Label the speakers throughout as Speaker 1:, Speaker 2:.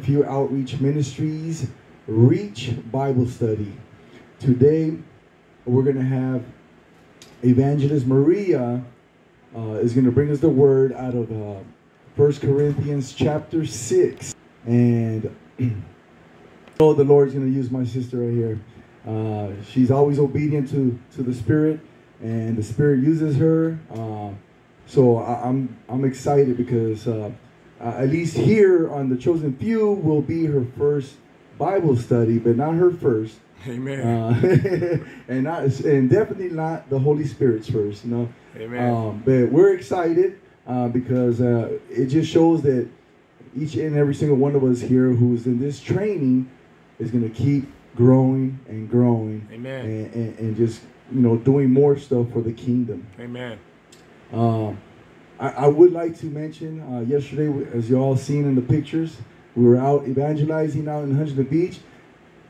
Speaker 1: Few Outreach Ministries Reach Bible Study. Today, we're going to have Evangelist Maria uh, is going to bring us the word out of uh, 1 Corinthians chapter 6. And oh, the Lord's going to use my sister right here. Uh, she's always obedient to, to the Spirit, and the Spirit uses her. Uh, so I, I'm, I'm excited because uh, at least here on the chosen few will be her first Bible study, but not her first.
Speaker 2: Amen.
Speaker 1: Uh, and not and definitely not the Holy Spirit's first. You know.
Speaker 2: Amen.
Speaker 1: Um, but we're excited uh, because uh, it just shows that each and every single one of us here who's in this training is going to keep growing and growing.
Speaker 2: Amen.
Speaker 1: And, and, and, just you know doing more stuff for the kingdom.
Speaker 2: Amen.
Speaker 1: Um, I, I, would like to mention uh, yesterday, as you all seen in the pictures, we were out evangelizing out in Huntington Beach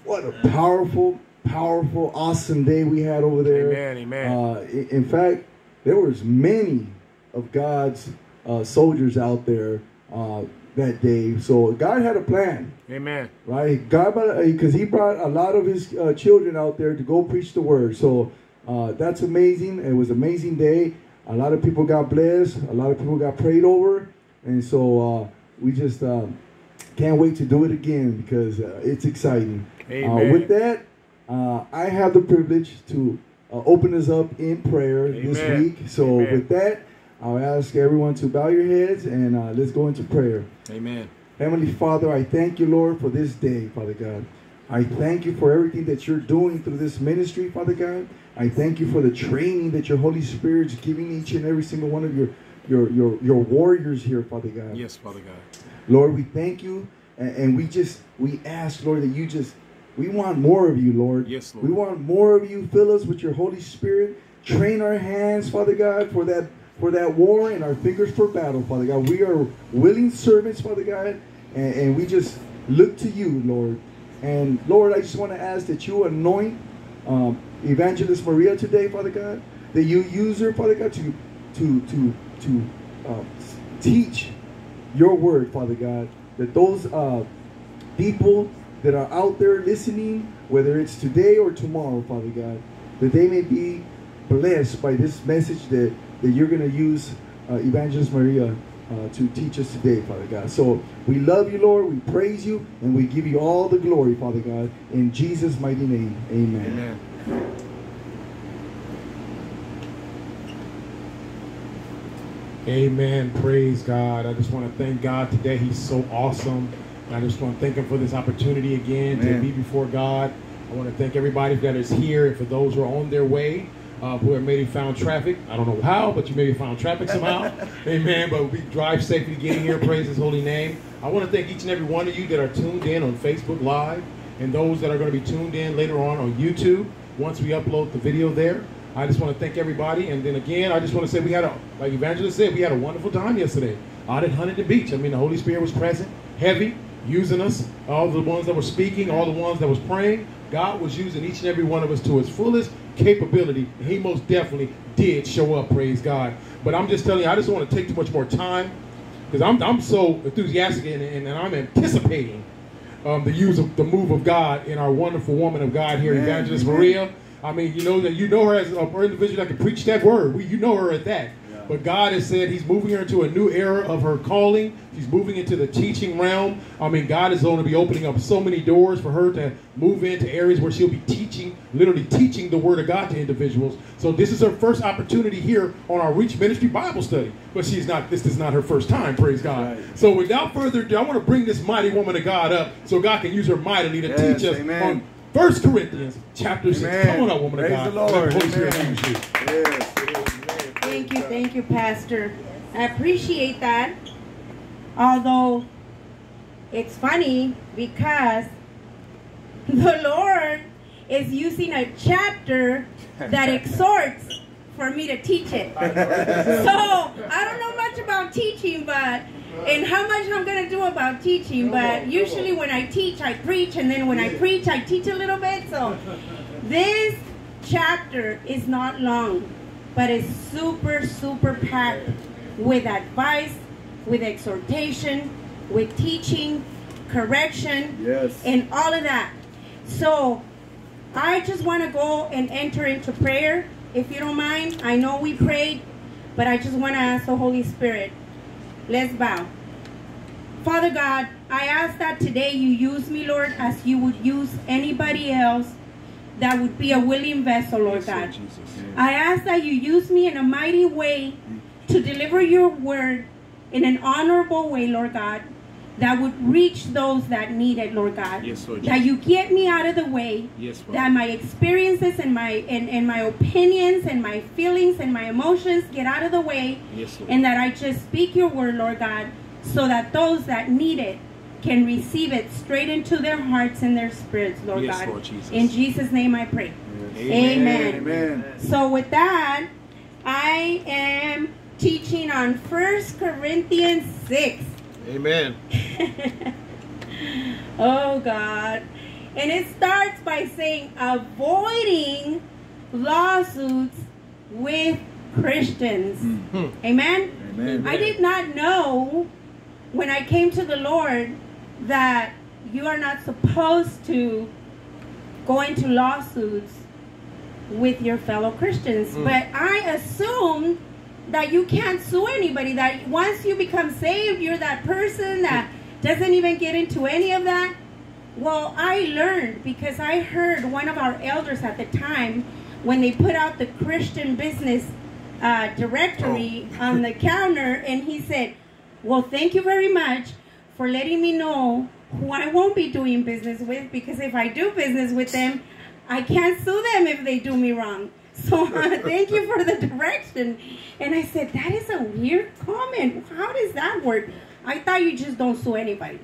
Speaker 1: what a powerful, powerful, awesome day we had over there.
Speaker 2: Amen, amen.
Speaker 1: Uh, in, in, fact, there was many of God's uh, soldiers out there uh, that day. So God had a plan.
Speaker 2: Amen.
Speaker 1: Right? God, because uh, He brought a lot of His uh, children out there to go preach the word. So uh, that's amazing. It was an amazing day. A lot of people got blessed. A lot of people got prayed over, and so we just can't wait to do it again because it's exciting.
Speaker 2: Uh,
Speaker 1: with that, uh, I have the privilege to uh, open us up in prayer
Speaker 2: Amen.
Speaker 1: this week. So
Speaker 2: Amen.
Speaker 1: with that, I'll ask everyone to bow your heads and uh, let's go into prayer.
Speaker 2: Amen.
Speaker 1: Heavenly Father, I thank you, Lord, for this day, Father God. I thank you for everything that you're doing through this ministry, Father God. I thank you for the training that your Holy Spirit is giving each and every single one of your your your, your warriors here, Father God.
Speaker 2: Yes, Father God.
Speaker 1: Lord, we thank you and, and we just we ask, Lord, that you just we want more of you, Lord.
Speaker 2: Yes, Lord.
Speaker 1: We want more of you. Fill us with your Holy Spirit. Train our hands, Father God, for that for that war and our fingers for battle, Father God. We are willing servants, Father God, and, and we just look to you, Lord. And Lord, I just want to ask that you anoint um, Evangelist Maria today, Father God. That you use her, Father God, to to to to uh, teach your word, Father God. That those uh, people that are out there listening, whether it's today or tomorrow, Father God, that they may be blessed by this message that, that you're going to use uh, Evangelist Maria uh, to teach us today, Father God. So we love you, Lord. We praise you, and we give you all the glory, Father God. In Jesus' mighty name, amen.
Speaker 2: Amen.
Speaker 3: Amen. Praise God. I just want to thank God today. He's so awesome. I just want to thank him for this opportunity again Amen. to be before God. I want to thank everybody that is here and for those who are on their way, uh, who have maybe found traffic. I don't know how, but you maybe found traffic somehow. Amen. But we drive safely getting here. Praise his holy name. I want to thank each and every one of you that are tuned in on Facebook Live and those that are going to be tuned in later on on YouTube once we upload the video there. I just want to thank everybody. And then again, I just want to say we had a, like Evangelist said, we had a wonderful time yesterday out at Huntington Beach. I mean, the Holy Spirit was present, heavy using us, all the ones that were speaking, all the ones that was praying. God was using each and every one of us to his fullest capability. He most definitely did show up, praise God. But I'm just telling you, I just don't want to take too much more time because I'm, I'm so enthusiastic and, and, and I'm anticipating um, the use of the move of God in our wonderful woman of God here, Evangelist Maria. I mean, you know that you know her as an individual that can preach that word. We, you know her at that. But God has said He's moving her into a new era of her calling. She's moving into the teaching realm. I mean, God is going to be opening up so many doors for her to move into areas where she'll be teaching, literally teaching the Word of God to individuals. So this is her first opportunity here on our Reach Ministry Bible study. But she's not. This is not her first time. Praise God. Right. So without further ado, I want to bring this mighty woman of God up so God can use her mightily to yes, teach us amen. on First Corinthians chapter six. Amen. Come on up, woman
Speaker 1: Praise
Speaker 3: of God.
Speaker 1: The Lord.
Speaker 4: Yes. Thank you, thank you, Pastor. I appreciate that. Although it's funny because the Lord is using a chapter that exhorts for me to teach it. so I don't know much about teaching, but and how much I'm going to do about teaching, but usually when I teach, I preach, and then when I preach, I teach a little bit. So this chapter is not long but it's super, super packed with advice, with exhortation, with teaching, correction,
Speaker 1: Yes.
Speaker 4: and all of that. So I just want to go and enter into prayer, if you don't mind. I know we prayed, but I just want to ask the Holy Spirit. Let's bow. Father God, I ask that today you use me, Lord, as you would use anybody else that would be a willing vessel, Lord God. I ask that you use me in a mighty way to deliver your word in an honorable way, Lord God, that would reach those that need it, Lord God.
Speaker 3: Yes, Lord
Speaker 4: That you get me out of the way,
Speaker 3: Yes,
Speaker 4: that my experiences and my and, and my opinions and my feelings and my emotions get out of the way,
Speaker 3: Yes,
Speaker 4: and that I just speak your word, Lord God, so that those that need it can receive it straight into their hearts and their spirits, Lord
Speaker 3: Yes,
Speaker 4: God.
Speaker 3: Lord Jesus.
Speaker 4: In Jesus' name I pray.
Speaker 3: Amen.
Speaker 4: Amen.
Speaker 1: Amen.
Speaker 4: So with that, I am teaching on First Corinthians 6.
Speaker 3: Amen.
Speaker 4: oh God. And it starts by saying avoiding lawsuits with Christians.
Speaker 3: Hmm.
Speaker 4: Amen.
Speaker 1: Amen.
Speaker 4: I did not know when I came to the Lord that you are not supposed to go into lawsuits with your fellow Christians.
Speaker 3: Mm.
Speaker 4: But I assumed that you can't sue anybody, that once you become saved, you're that person that doesn't even get into any of that. Well, I learned because I heard one of our elders at the time when they put out the Christian business uh, directory on the counter, and he said, Well, thank you very much for letting me know who I won't be doing business with because if I do business with them, I can't sue them if they do me wrong. So uh, thank you for the direction. And I said, That is a weird comment. How does that work? I thought you just don't sue anybody.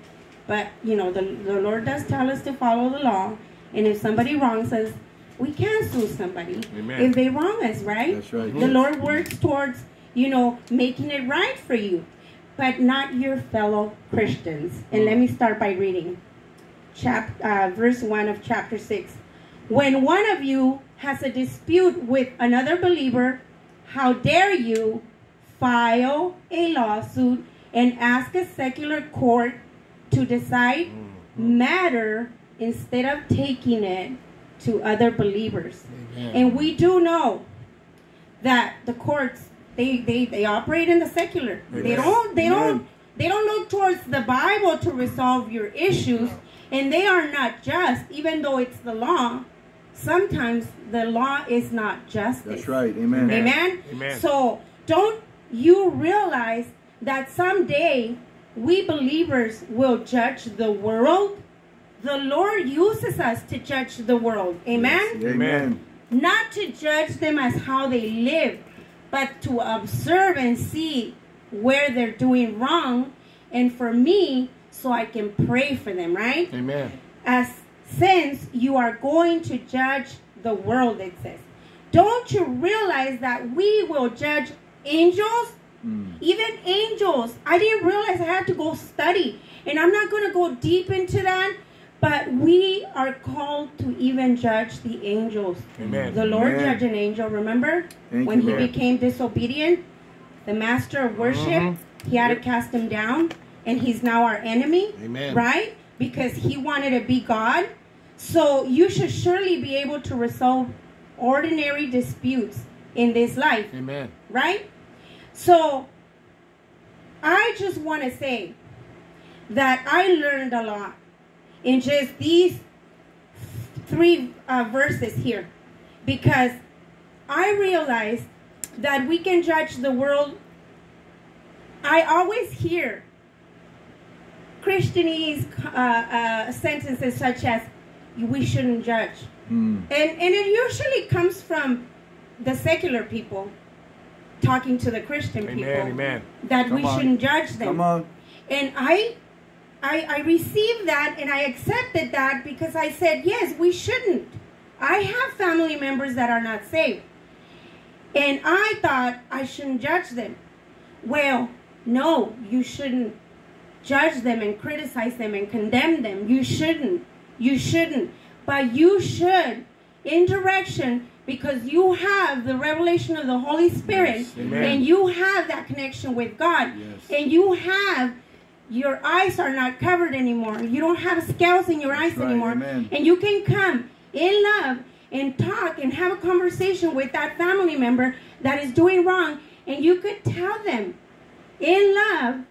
Speaker 4: But, you know, the, the Lord does tell us to follow the law. And if somebody wrongs us, we can sue somebody
Speaker 3: Amen.
Speaker 4: if they wrong us, right?
Speaker 1: That's right.
Speaker 4: The Lord works towards, you know, making it right for you, but not your fellow Christians. And let me start by reading chap, uh, verse 1 of chapter 6. When one of you has a dispute with another believer, how dare you file a lawsuit and ask a secular court to decide matter instead of taking it to other believers? And we do know that the courts they they, they operate in the secular. They don't they
Speaker 1: Amen.
Speaker 4: don't they don't look towards the Bible to resolve your issues and they are not just even though it's the law. Sometimes the law is not justice.
Speaker 1: That's right. Amen.
Speaker 4: Amen.
Speaker 3: Amen.
Speaker 4: So don't you realize that someday we believers will judge the world? The Lord uses us to judge the world. Amen
Speaker 1: Amen.
Speaker 4: not to judge them as how they live, but to observe and see where they're doing wrong, and for me, so I can pray for them, right?
Speaker 3: Amen.
Speaker 4: As since you are going to judge the world, it says. Don't you realize that we will judge angels? Mm. Even angels. I didn't realize I had to go study. And I'm not going to go deep into that. But we are called to even judge the angels.
Speaker 3: Amen.
Speaker 4: The Lord
Speaker 1: Amen.
Speaker 4: judged an angel, remember?
Speaker 1: Thank
Speaker 4: when
Speaker 1: you,
Speaker 4: he
Speaker 1: Lord.
Speaker 4: became disobedient, the master of worship,
Speaker 3: Mhm.
Speaker 4: he had
Speaker 3: Yep.
Speaker 4: to cast him down. And he's now our enemy.
Speaker 3: Amen.
Speaker 4: Right? Because he wanted to be God. So you should surely be able to resolve ordinary disputes in this life
Speaker 3: Amen.
Speaker 4: right? So I just want to say that I learned a lot in just these three uh, verses here because I realized that we can judge the world. I always hear Christianese uh, uh, sentences such as, we shouldn't judge.
Speaker 1: Mm.
Speaker 4: And, and it usually comes from the secular people talking to the Christian people
Speaker 3: Amen. Amen.
Speaker 4: that we
Speaker 1: on.
Speaker 4: shouldn't judge them.
Speaker 1: Come on.
Speaker 4: And I, I, I received that and I accepted that because I said, yes, we shouldn't. I have family members that are not saved. And I thought I shouldn't judge them. Well, no, you shouldn't judge them and criticize them and condemn them. You shouldn't. You shouldn't. But you should, in direction, because you have the revelation of the Holy Spirit
Speaker 1: Yes.
Speaker 4: And you have that connection with God
Speaker 1: Yes.
Speaker 4: and you have your eyes are not covered anymore. You don't have scales in your eyes
Speaker 1: right,
Speaker 4: anymore.
Speaker 1: amen.
Speaker 4: And you can come in love and talk and have a conversation with that family member that is doing wrong. And you could tell them in love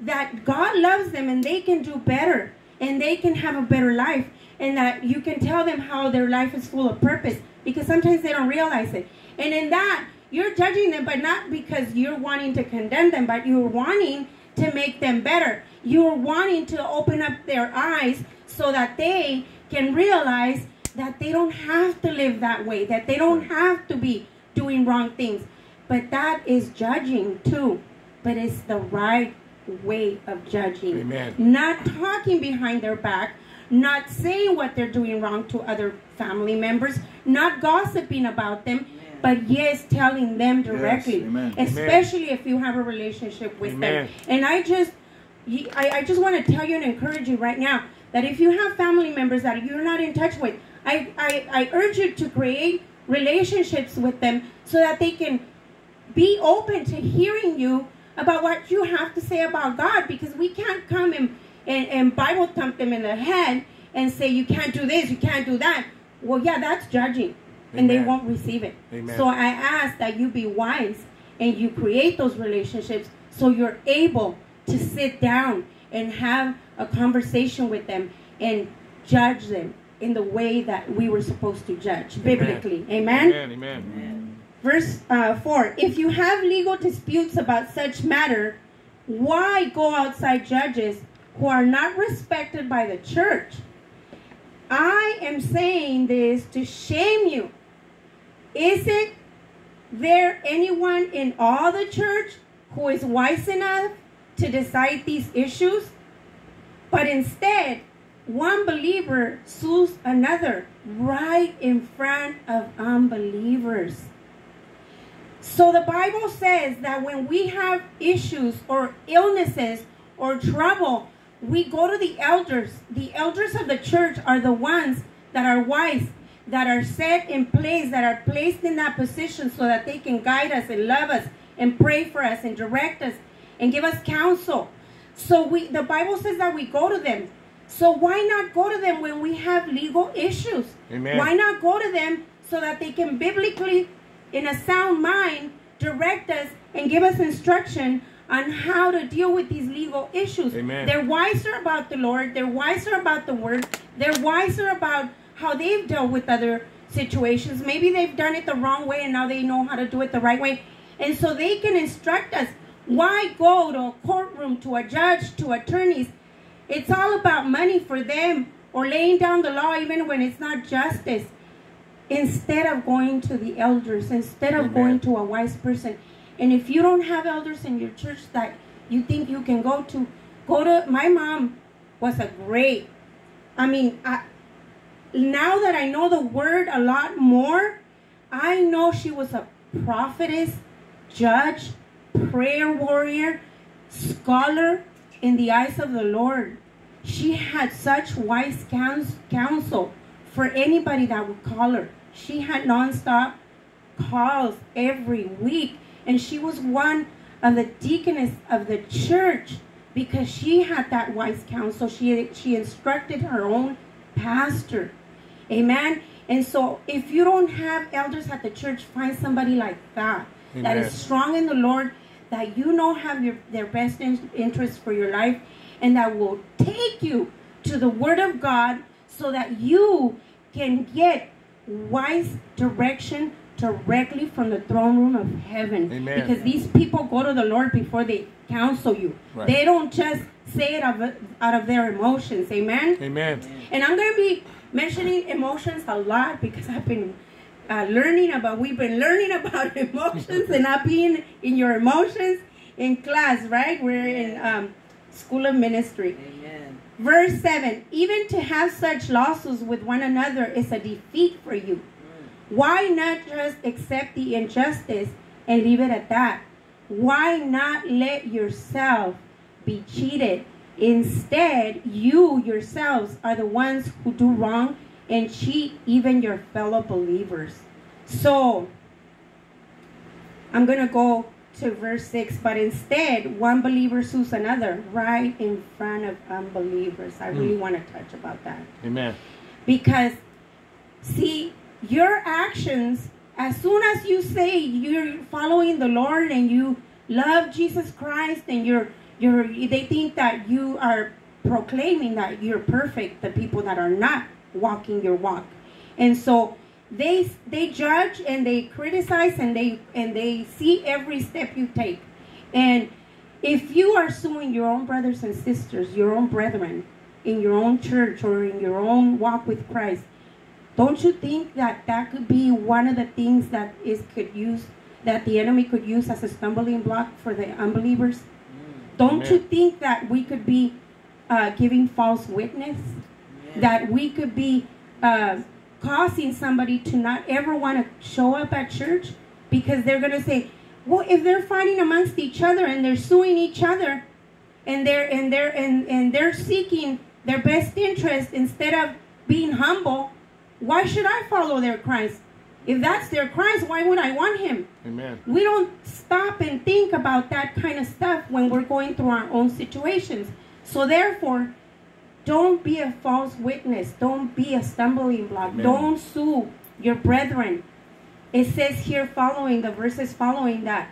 Speaker 4: that God loves them and they can do better and they can have a better life. And that you can tell them how their life is full of purpose because sometimes they don't realize it. And in that, you're judging them, but not because you're wanting to condemn them, but you're wanting to make them better. You're wanting to open up their eyes so that they can realize that they don't have to live that way, that they don't have to be doing wrong things. But that is judging too. But it's the right way of judging.
Speaker 3: Amen.
Speaker 4: Not talking behind their back, not saying what they're doing wrong to other family members, not gossiping about them, but yes, telling them directly.
Speaker 1: amen.
Speaker 4: Especially if you have a relationship with
Speaker 3: Amen.
Speaker 4: them. And I just I, I just want to tell you and encourage you right now that if you have family members that you're not in touch with, I, I, I urge you to create relationships with them so that they can be open to hearing you about what you have to say about God because we can't come and, and, and Bible thump them in the head and say, you can't do this, you can't do that. Well, yeah, that's judging. And they won't receive it.
Speaker 3: Amen.
Speaker 4: So I ask that you be wise and you create those relationships so you're able to sit down and have a conversation with them and judge them in the way that we were supposed to judge biblically. Amen?
Speaker 3: Amen. Amen.
Speaker 4: Verse uh, 4 If you have legal disputes about such matter, why go outside judges who are not respected by the church? I am saying this to shame you. Isn't there anyone in all the church who is wise enough to decide these issues? But instead, one believer sues another right in front of unbelievers. So the Bible says that when we have issues or illnesses or trouble, we go to the elders. The elders of the church are the ones that are wise, that are set in place, that are placed in that position so that they can guide us and love us and pray for us and direct us and give us counsel. So we the Bible says that we go to them. So why not go to them when we have legal issues?
Speaker 3: Amen.
Speaker 4: Why not go to them so that they can biblically, in a sound mind, direct us and give us instruction on how to deal with these legal issues?
Speaker 3: Amen.
Speaker 4: They're wiser about the Lord. They're wiser about the Word. They're wiser about how they've dealt with other situations. Maybe they've done it the wrong way and now they know how to do it the right way. And so they can instruct us. Why go to a courtroom, to a judge, to attorneys? It's all about money for them or laying down the law even when it's not justice. Instead of going to the elders, instead of
Speaker 3: Amen.
Speaker 4: going to a wise person. And if you don't have elders in your church that you think you can go to, go to. My mom was a great, I mean, I, now that I know the word a lot more, I know she was a prophetess, judge, prayer warrior, scholar in the eyes of the Lord. She had such wise couns- counsel for anybody that would call her. She had nonstop calls every week, and she was one of the deaconess of the church because she had that wise counsel. She she instructed her own pastor. Amen. And so, if you don't have elders at the church, find somebody like that that
Speaker 3: Amen.
Speaker 4: is strong in the Lord, that you know have your, their best in, interest for your life, and that will take you to the Word of God so that you can get wise direction directly from the throne room of heaven.
Speaker 3: Amen.
Speaker 4: Because these people go to the Lord before they counsel you.
Speaker 3: Right.
Speaker 4: They don't just say it out of, out of their emotions. Amen.
Speaker 3: Amen.
Speaker 4: And I'm going to be mentioning emotions a lot because I've been uh, learning about, we've been learning about emotions and not being in your emotions in class, right? We're in um, School of Ministry.
Speaker 2: Amen.
Speaker 4: Verse 7 Even to have such lawsuits with one another is a defeat for you. Why not just accept the injustice and leave it at that? Why not let yourself be cheated? Instead, you yourselves are the ones who do wrong and cheat even your fellow believers. So, I'm going to go to verse 6 but instead one believer sues another right in front of unbelievers i really mm. want to touch about that
Speaker 3: amen
Speaker 4: because see your actions as soon as you say you're following the lord and you love jesus christ and you're you're they think that you are proclaiming that you're perfect the people that are not walking your walk and so they they judge and they criticize and they and they see every step you take and if you are suing your own brothers and sisters your own brethren in your own church or in your own walk with christ don't you think that that could be one of the things that is could use that the enemy could use as a stumbling block for the unbelievers. Don't Amen. you think that we could be uh, giving false witness that we could be uh, causing somebody to not ever want to show up at church because they're going to say, well, if they're fighting amongst each other and they're suing each other and they're and they're and, and they're seeking their best interest instead of being humble, why should I follow their Christ? If that's their Christ, why would I want him?
Speaker 3: Amen.
Speaker 4: We don't stop and think about that kind of stuff when we're going through our own situations. So therefore, don't be a false witness. Don't be a stumbling block. Amen. Don't sue your brethren. It says here following, the verses following that.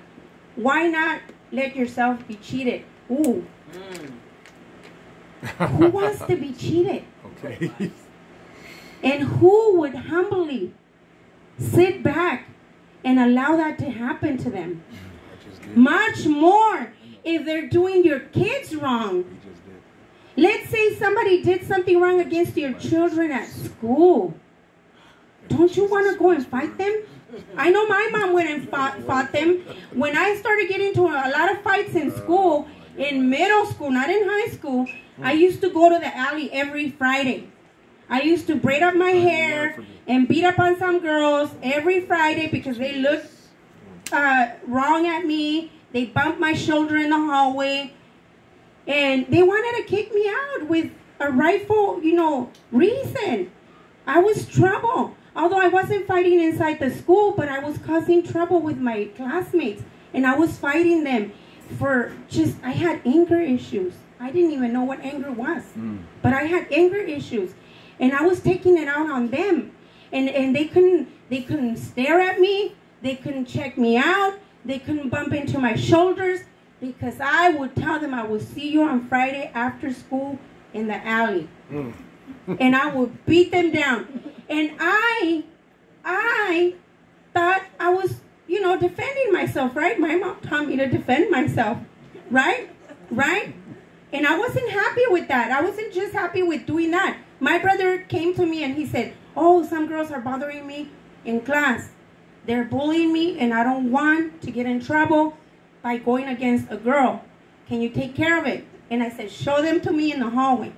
Speaker 4: Why not let yourself be cheated? Ooh. Mm. who wants to be cheated?
Speaker 3: Okay.
Speaker 4: and who would humbly sit back and allow that to happen to them? Much more if they're doing your kids wrong Let's say somebody did something wrong against your children at school. Don't you want to go and fight them? I know my mom went and fought, fought them. When I started getting into a lot of fights in school, in middle school, not in high school, I used to go to the alley every Friday. I used to braid up my hair and beat up on some girls every Friday because they looked uh, wrong at me. They bumped my shoulder in the hallway. And they wanted to kick me out with a rightful, you know, reason. I was trouble. Although I wasn't fighting inside the school, but I was causing trouble with my classmates. And I was fighting them for just, I had anger issues. I didn't even know what anger was. Mm. But I had anger issues. And I was taking it out on them. And, and they couldn't they couldn't stare at me. They couldn't check me out. They couldn't bump into my shoulders because I would tell them I will see you on Friday after school in the alley. Mm. and I would beat them down. And I, I thought I was, you know, defending myself, right? My mom taught me to defend myself, right? Right? And I wasn't happy with that. I wasn't just happy with doing that. My brother came to me and he said, Oh, some girls are bothering me in class. They're bullying me and I don't want to get in trouble by going against a girl. Can you take care of it? And I said, show them to me in the hallway.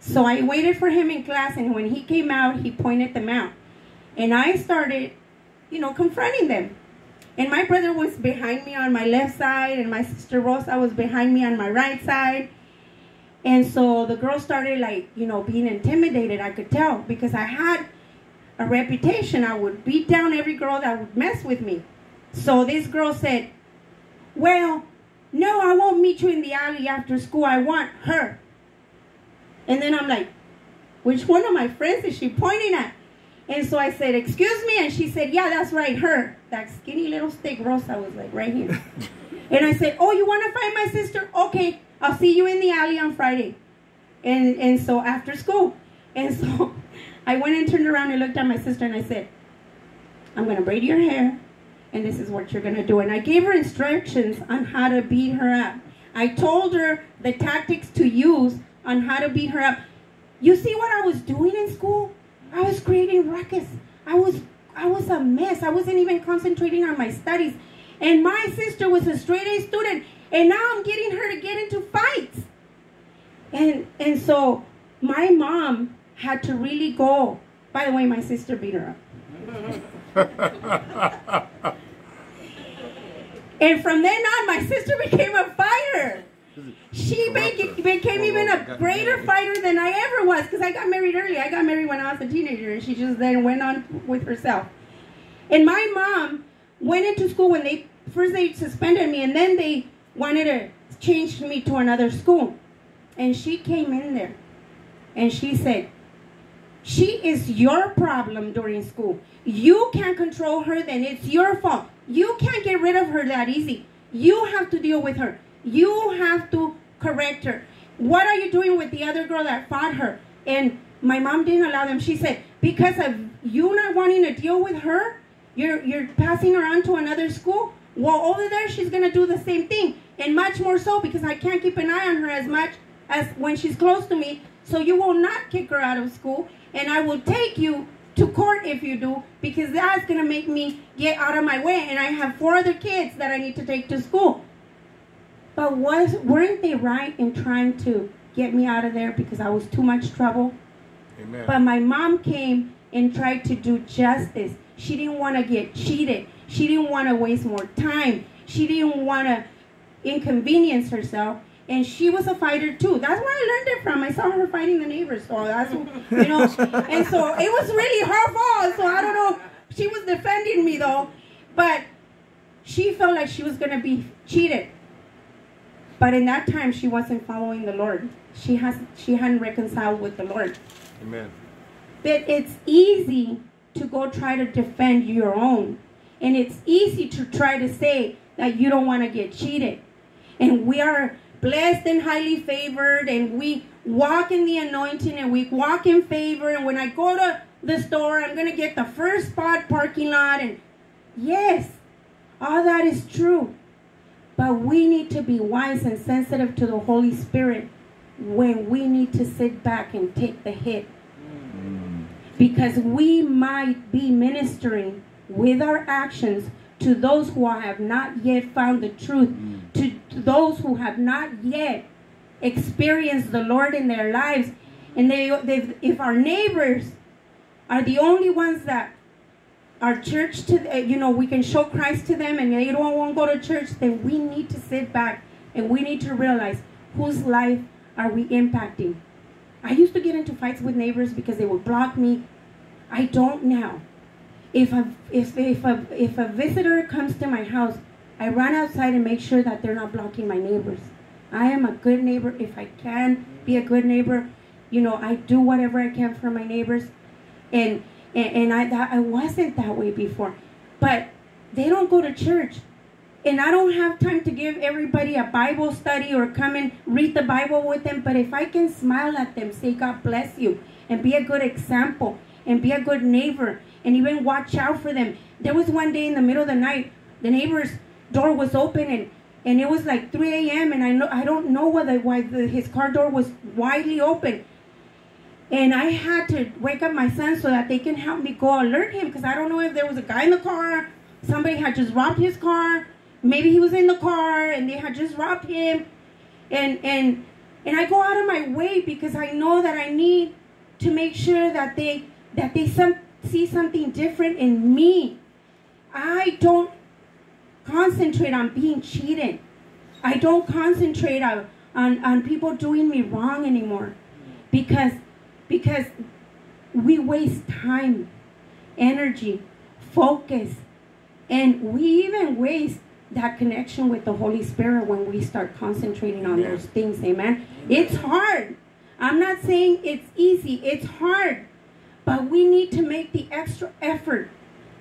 Speaker 4: So I waited for him in class, and when he came out, he pointed them out. And I started, you know, confronting them. And my brother was behind me on my left side, and my sister Rosa was behind me on my right side. And so the girl started, like, you know, being intimidated, I could tell, because I had a reputation. I would beat down every girl that would mess with me. So this girl said, well, no, I won't meet you in the alley after school. I want her. And then I'm like, which one of my friends is she pointing at? And so I said, excuse me. And she said, yeah, that's right, her. That skinny little stick Rosa was like right here. and I said, oh, you want to find my sister? Okay, I'll see you in the alley on Friday. And, and so after school. And so I went and turned around and looked at my sister and I said, I'm going to braid your hair and this is what you're going to do. And I gave her instructions on how to beat her up. I told her the tactics to use on how to beat her up. You see what I was doing in school? I was creating ruckus. I was I was a mess. I wasn't even concentrating on my studies. And my sister was a straight A student, and now I'm getting her to get into fights. And and so my mom had to really go. By the way, my sister beat her up. And from then on, my sister became a fighter. She became even a greater fighter than I ever was because I got married early. I got married when I was a teenager, and she just then went on with herself. And my mom went into school when they first they suspended me and then they wanted to change me to another school. And she came in there and she said, She is your problem during school. You can't control her, then it's your fault. You can't get rid of her that easy. You have to deal with her. You have to correct her. What are you doing with the other girl that fought her? And my mom didn't allow them. She said, because of you not wanting to deal with her, you're you're passing her on to another school. Well, over there she's gonna do the same thing, and much more so because I can't keep an eye on her as much as when she's close to me. So you will not kick her out of school, and I will take you to court if you do, because that's gonna make me get out of my way, and I have four other kids that I need to take to school. But was weren't they right in trying to get me out of there because I was too much trouble?
Speaker 3: Amen.
Speaker 4: But my mom came and tried to do justice. She didn't want to get cheated. She didn't want to waste more time. She didn't want to inconvenience herself. And she was a fighter too. That's where I learned it from. I saw her fighting the neighbors. So that's, you know. and so it was really her fault. So I don't know. She was defending me though. But she felt like she was going to be cheated. But in that time, she wasn't following the Lord. She has she hadn't reconciled with the Lord.
Speaker 3: Amen.
Speaker 4: But it's easy to go try to defend your own. And it's easy to try to say that you don't want to get cheated. And we are blessed and highly favored, and we walk in the anointing and we walk in favor. And when I go to the store, I'm going to get the first spot parking lot. And yes, all that is true. But we need to be wise and sensitive to the Holy Spirit when we need to sit back and take the hit because we might be ministering with our actions to those who have not yet found the truth, to, those who have not yet experienced the Lord in their lives. And they, if our neighbors are the only ones that our church to, uh, you know, we can show Christ to them and they don't want to go to church, then we need to sit back and we need to realize whose life are we impacting. I used to get into fights with neighbors because they would block me. I don't now. If a, if, if, a, if a visitor comes to my house, I run outside and make sure that they're not blocking my neighbors. I am a good neighbor. If I can be a good neighbor, you know, I do whatever I can for my neighbors. And and, and I that I wasn't that way before. But they don't go to church. And I don't have time to give everybody a Bible study or come and read the Bible with them. But if I can smile at them, say God bless you, and be a good example, and be a good neighbor, and even watch out for them. There was one day in the middle of the night, the neighbor's door was open and and it was like 3 a.m. and I know I don't know whether why the, his car door was widely open. And I had to wake up my son so that they can help me go alert him because I don't know if there was a guy in the car, somebody had just robbed his car, maybe he was in the car and they had just robbed him. And and and I go out of my way because I know that I need to make sure that they that they some see something different in me. I don't concentrate on being cheated. I don't concentrate on, on, on people doing me wrong anymore. Because because we waste time, energy, focus, and we even waste that connection with the Holy Spirit when we start concentrating on those things. Amen. It's hard. I'm not saying it's easy. It's hard. But we need to make the extra effort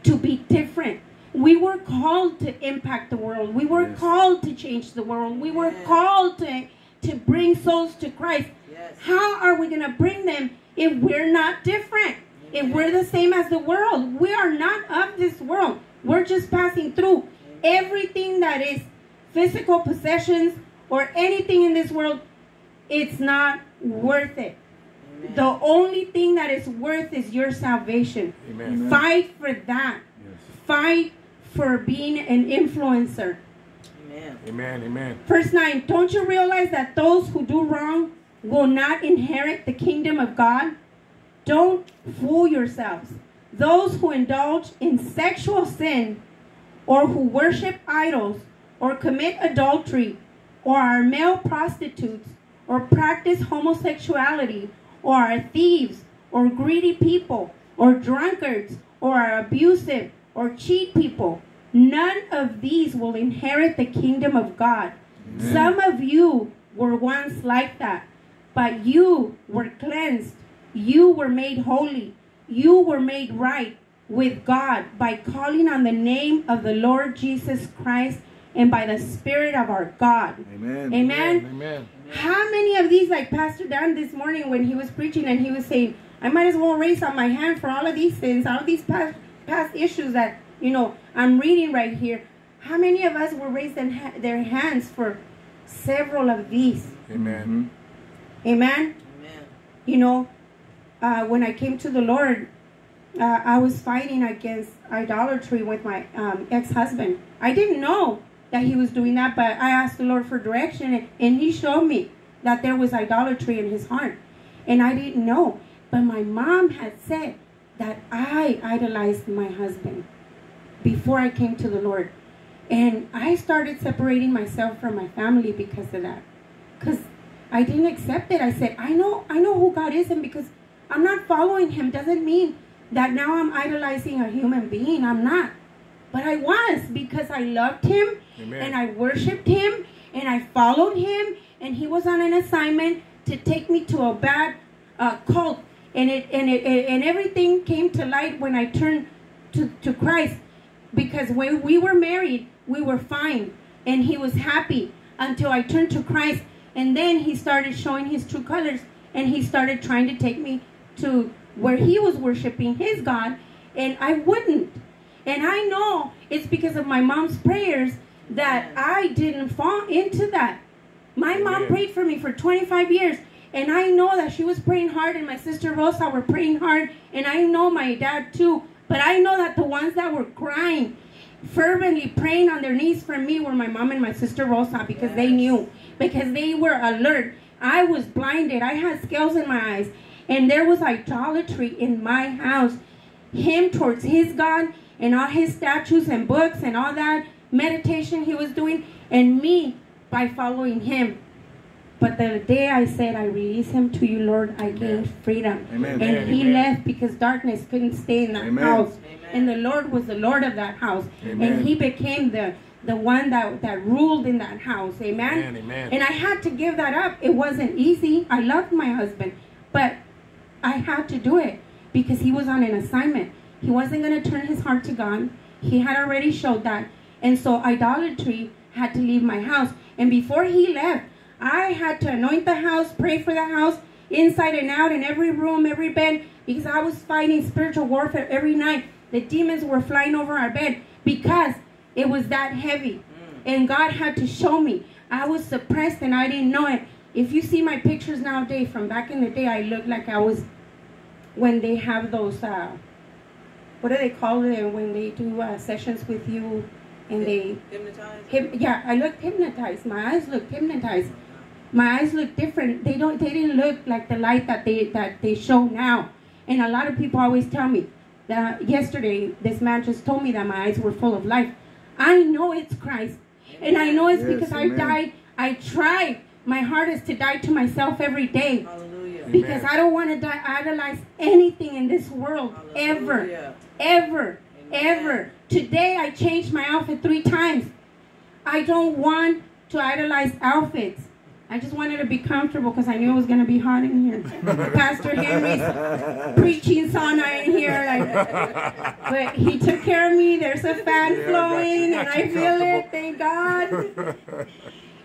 Speaker 4: to be different. We were called to impact the world. We were
Speaker 1: Yes.
Speaker 4: called to change the world. We were
Speaker 2: Yes.
Speaker 4: called to, to bring souls to Christ.
Speaker 2: Yes.
Speaker 4: How are we going to bring them if we're not different? If we're the same as the world? We are not of this world. We're just passing through. Everything that is physical possessions or anything in this world, it's not worth it.
Speaker 2: Amen.
Speaker 4: The only thing that is worth is your salvation.
Speaker 3: Amen.
Speaker 4: Fight for that.
Speaker 1: Yes.
Speaker 4: Fight for being an influencer.
Speaker 2: Amen.
Speaker 3: Amen. Amen.
Speaker 4: Verse 9 Don't you realize that those who do wrong will not inherit the kingdom of God? Don't fool yourselves. Those who indulge in sexual sin, or who worship idols, or commit adultery, or are male prostitutes, or practice homosexuality, or are thieves, or greedy people, or drunkards, or are abusive, or cheat people, None of these will inherit the kingdom of God.
Speaker 1: Amen.
Speaker 4: Some of you were once like that, but you were cleansed. You were made holy. You were made right with God by calling on the name of the Lord Jesus Christ and by the Spirit of our God.
Speaker 1: Amen.
Speaker 4: Amen.
Speaker 3: Amen.
Speaker 4: How many of these, like Pastor Dan this morning when he was preaching and he was saying, I might as well raise up my hand for all of these things, all of these past, past issues that, you know, I'm reading right here. How many of us were raising ha- their hands for several of these?
Speaker 3: Amen.
Speaker 4: Amen. You know, uh, when I came to the Lord, uh, I was fighting against idolatry with my um, ex-husband. I didn't know that he was doing that, but I asked the Lord for direction, and, and He showed me that there was idolatry in his heart, and I didn't know. But my mom had said that I idolized my husband before I came to the Lord, and I started separating myself from my family because of that, because I didn't accept it. I said, I know, I know who God is, and because I'm not following Him doesn't mean that now I'm idolizing a human being. I'm not. But I was because I loved Him
Speaker 3: Amen.
Speaker 4: and I worshiped Him and I followed Him, and He was on an assignment to take me to a bad uh, cult, and it and it and everything came to light when I turned to to Christ, because when we were married, we were fine, and He was happy until I turned to Christ, and then He started showing His true colors, and He started trying to take me to where He was worshiping His God, and I wouldn't. And I know it's because of my mom's prayers that I didn't fall into that. My mom prayed for me for 25 years. And I know that she was praying hard, and my sister Rosa were praying hard, and I know my dad too. But I know that the ones that were crying, fervently praying on their knees for me were my mom and my sister Rosa because they knew, because they were alert. I was blinded, I had scales in my eyes, and there was idolatry in my house. Him towards his God and all his statues and books and all that meditation he was doing, and me by following him. But the day I said, I release him to you, Lord, I gained freedom.
Speaker 1: Amen.
Speaker 4: And
Speaker 3: Amen,
Speaker 4: he
Speaker 3: amen.
Speaker 4: left because darkness couldn't stay in that
Speaker 1: Amen.
Speaker 4: house. And the Lord was the Lord of that house.
Speaker 1: Amen.
Speaker 4: And he became the, the one that, that ruled in that house. Amen.
Speaker 3: Amen, amen.
Speaker 4: And I had to give that up. It wasn't easy. I loved my husband. But I had to do it because he was on an assignment. He wasn't going to turn his heart to God. He had already showed that. And so idolatry had to leave my house. And before he left, I had to anoint the house, pray for the house, inside and out, in every room, every bed, because I was fighting spiritual warfare every night. The demons were flying over our bed because it was that heavy. And God had to show me. I was suppressed and I didn't know it. If you see my pictures nowadays from back in the day, I look like I was when they have those uh, what do they call it when they do uh, sessions with you and they
Speaker 2: Hypnotized.
Speaker 4: Hyp- yeah, I looked hypnotized. My eyes looked hypnotized. My eyes look different. They don't. They didn't look like the light that they that they show now. And a lot of people always tell me that yesterday this man just told me that my eyes were full of life. I know it's Christ, and I know it's
Speaker 1: Yes,
Speaker 4: because I died. I tried my hardest to die to myself every day
Speaker 2: Hallelujah.
Speaker 4: because I don't want to die idolize anything in this world ever ever,
Speaker 2: Amen.
Speaker 4: ever. Today I changed my outfit three times. I don't want to idolize outfits. I just wanted to be comfortable because I knew it was going to be hot in here. Pastor Henry's preaching sauna in here, like, but he took care of me. There's a fan
Speaker 3: Yeah, I got you.
Speaker 4: flowing, and I feel it. Thank God.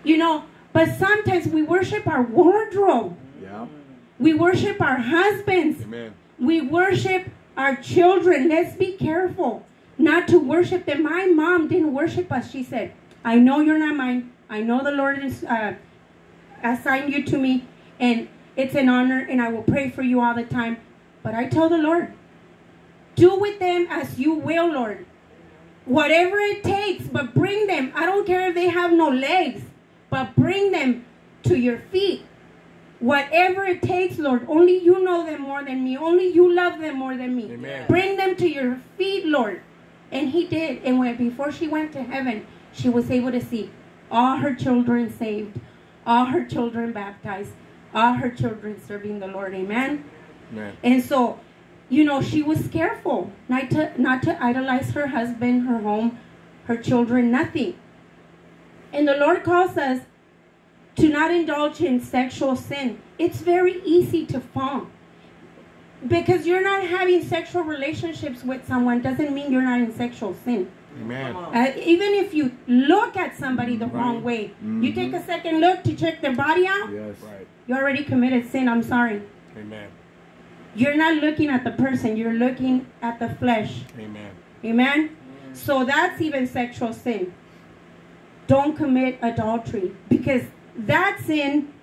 Speaker 4: You know, but sometimes we worship our wardrobe.
Speaker 1: Yeah.
Speaker 4: We worship our husbands.
Speaker 3: Amen.
Speaker 4: We worship our children. Let's be careful not to worship them. My mom didn't worship us. She said, I know you're not mine. I know the Lord is... uh, assigned you to me, and it's an honor, and I will pray for you all the time. But I tell the Lord, do with them as you will, Lord. Whatever it takes, but bring them. I don't care if they have no legs, but bring them to your feet. Whatever it takes, Lord, only you know them more than me. Only you love them more than me.
Speaker 3: Amen.
Speaker 4: Bring them to your feet, Lord. And he did. And when before she went to heaven, she was able to see all her children saved, all her children baptized, all her children serving the Lord. Amen.
Speaker 3: Amen.
Speaker 4: And so, you know, she was careful not to not to idolize her husband, her home, her children nothing. And the Lord calls us to not indulge in sexual sin. It's very easy to fall. Because you're not having sexual relationships with someone doesn't mean you're not in sexual sin.
Speaker 3: Amen.
Speaker 4: Uh, even if you look at somebody the wrong way, you take a second look to check their body out,
Speaker 1: Yes.
Speaker 3: Right.
Speaker 4: you already committed sin. I'm sorry.
Speaker 3: Amen.
Speaker 4: You're not looking at the person, you're looking at the flesh.
Speaker 3: Amen.
Speaker 4: Amen? So that's even sexual sin. Don't commit adultery because that sin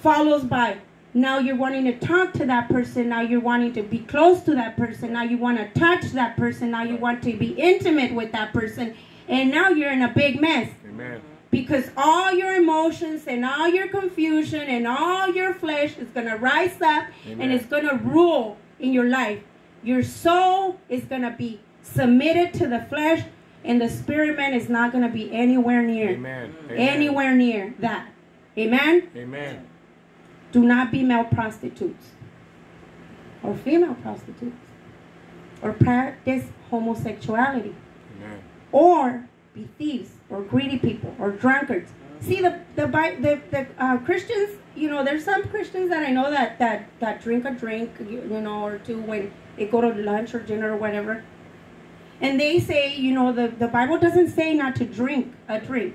Speaker 4: follows by now you're wanting to talk to that person, now you're wanting to be close to that person, now you want to touch that person, now you want to be intimate with that person, and now you're in a big mess
Speaker 3: Amen.
Speaker 4: because all your emotions and all your confusion and all your flesh is going to rise up and it's going to rule in your life. Your soul is going to be submitted to the flesh, and the spirit man is not going to be anywhere near,
Speaker 3: Amen. Amen.
Speaker 4: anywhere near that. Amen.
Speaker 3: Amen.
Speaker 4: Do not be male prostitutes or female prostitutes or practice homosexuality
Speaker 3: Amen.
Speaker 4: or be thieves or greedy people or drunkards. See the the the, the uh, Christians, you know, there's some Christians that I know that that that drink a drink, you, you know, or two when they go to lunch or dinner or whatever, and they say, you know, the the Bible doesn't say not to drink a drink,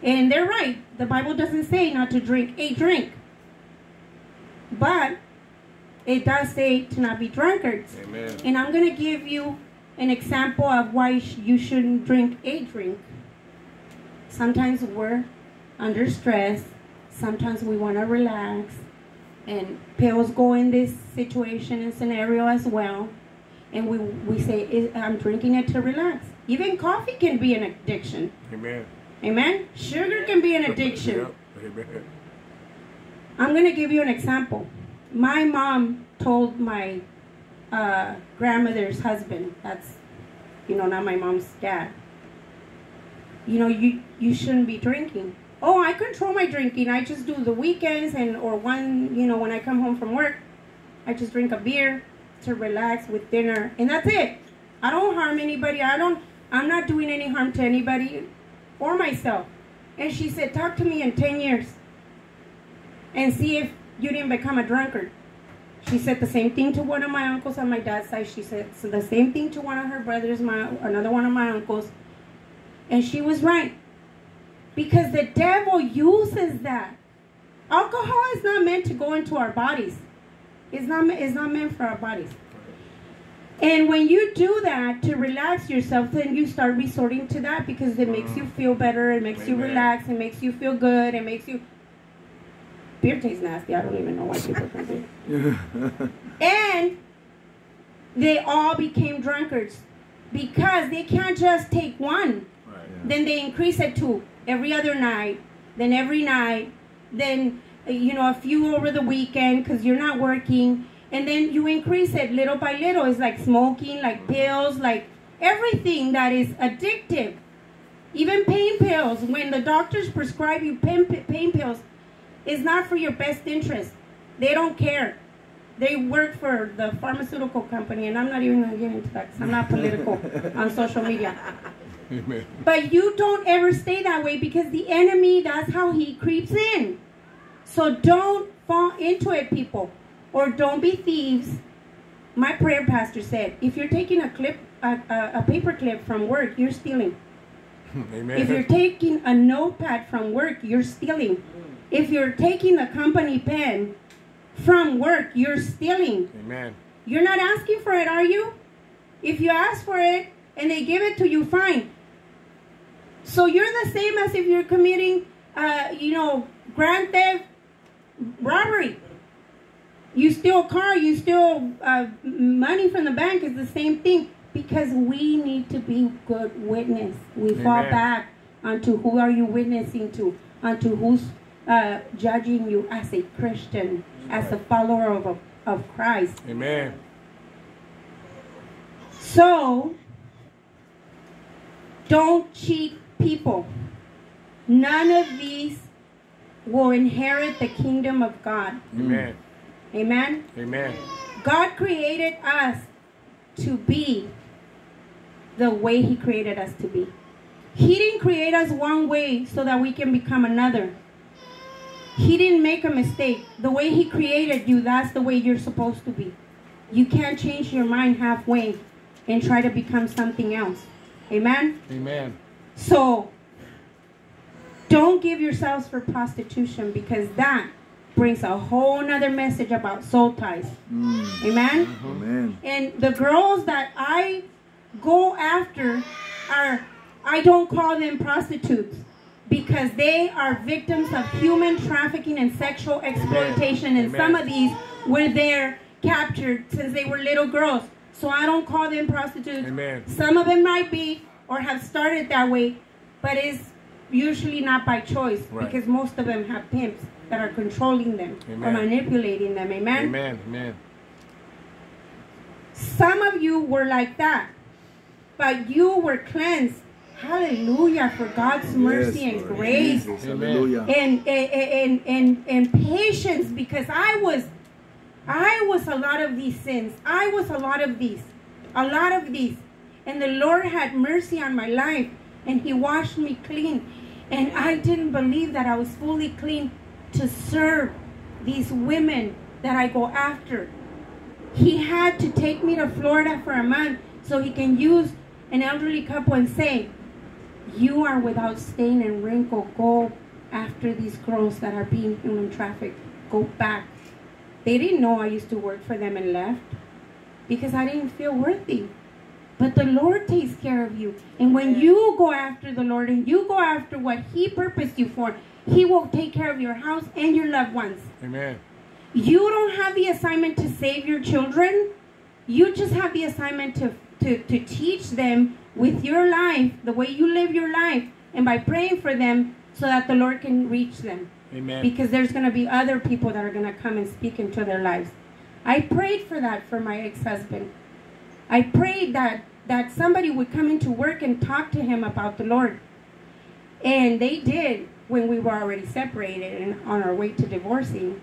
Speaker 4: and they're right. The Bible doesn't say not to drink a drink, but it does say to not be drunkards.
Speaker 3: Amen.
Speaker 4: And I'm going to give you an example of why you shouldn't drink a drink. Sometimes we're under stress. Sometimes we want to relax. And pills go in this situation and scenario as well. And we, we say, I'm drinking it to relax. Even coffee can be an addiction.
Speaker 3: Amen.
Speaker 4: Amen? Sugar can be an addiction.
Speaker 3: Yep. Amen.
Speaker 4: I'm going to give you an example. My mom told my uh, grandmother's husband, that's, you know, not my mom's dad, you know, you, you shouldn't be drinking. Oh, I control my drinking. I just do the weekends and, or one, you know, when I come home from work, I just drink a beer to relax with dinner. And that's it. I don't harm anybody. I don't, I'm not doing any harm to anybody or myself. And she said, talk to me in 10 years and see if you didn't become a drunkard. She said the same thing to one of my uncles on my dad's side. She said so the same thing to one of her brothers, my another one of my uncles. And she was right. Because the devil uses that. Alcohol is not meant to go into our bodies. It's not it's not meant for our bodies. And when you do that to relax yourself, then you start resorting to that because it makes you mm. feel better, it makes you relax, it makes you feel good, it makes you beer tastes nasty. I don't even know why people drink beer. And they all became drunkards because they can't just take one.
Speaker 3: Right.
Speaker 4: Then they increase it to every other night, then every night, then uh, you know a few over the weekend because you're not working, and then you increase it little by little. It's like smoking, like pills, like everything that is addictive. Even pain pills. When the doctors prescribe you pain, pain pills, it's not for your best interest. They don't care. They work for the pharmaceutical company, and I'm not even going to get into that I'm not political on social media.
Speaker 3: Amen.
Speaker 4: But you don't ever stay that way because the enemy, that's how he creeps in. So don't fall into it, people. Or don't be thieves. My prayer pastor said, if you're taking a clip, a, a, a paper clip from work, you're stealing.
Speaker 3: Amen.
Speaker 4: If you're taking a notepad from work, you're stealing. If you're taking a company pen from work, you're stealing.
Speaker 3: Amen.
Speaker 4: You're not asking for it, are you? If you ask for it and they give it to you, fine. So you're the same as if you're committing, uh, you know, grand theft robbery. You steal a car, you steal uh, money from the bank, is the same thing because we need to be good witness. We fall back onto who are you witnessing to, onto who's uh, judging you as a Christian, as a follower of, of Christ.
Speaker 3: Amen.
Speaker 4: So, don't cheat people. None of these will inherit the kingdom of God.
Speaker 3: Amen.
Speaker 4: Amen.
Speaker 3: Amen.
Speaker 4: God created us to be the way He created us to be. He didn't create us one way so that we can become another. He didn't make a mistake. The way He created you, that's the way you're supposed to be. You can't change your mind halfway and try to become something else. Amen?
Speaker 3: Amen.
Speaker 4: So, don't give yourselves for prostitution because that brings a whole nother message about soul ties.
Speaker 1: Mm.
Speaker 4: Amen?
Speaker 1: Amen.
Speaker 4: And the girls that I go after are, I don't call them prostitutes because they are victims of human trafficking and sexual exploitation. And
Speaker 3: Amen.
Speaker 4: some of these were there captured since they were little girls. So I don't call them prostitutes.
Speaker 3: Amen.
Speaker 4: Some of them might be or have started that way, but it's usually not by choice
Speaker 3: Right.
Speaker 4: because most of them have pimps that are controlling them or manipulating them. Amen.
Speaker 3: Amen. Amen.
Speaker 4: Some of you were like that, but you were cleansed. Hallelujah for God's mercy
Speaker 1: Yes,
Speaker 4: and
Speaker 1: Lord
Speaker 4: grace
Speaker 1: Jesus. Hallelujah.
Speaker 4: and, and, and, and, and patience because I was I was a lot of these sins. I was a lot of these. A lot of these. And the Lord had mercy on my life and He washed me clean. And I didn't believe that I was fully clean to serve these women that I go after. He had to take me to Florida for a month so he can use an elderly couple and say, You are without stain and wrinkle. Go after these girls that are being human trafficked. Go back. They didn't know I used to work for them and left because I didn't feel worthy. But the Lord takes care of you. And when you go after the Lord and you go after what He purposed you for, He will take care of your house and your loved ones.
Speaker 3: Amen.
Speaker 4: You don't have the assignment to save your children. You just have the assignment to, to, to teach them with your life, the way you live your life, and by praying for them so that the Lord can reach them.
Speaker 3: Amen.
Speaker 4: Because there's going to be other people that are going to come and speak into their lives. I prayed for that for my ex-husband. I prayed that that somebody would come into work and talk to him about the Lord. And they did when we were already separated and on our way to divorcing.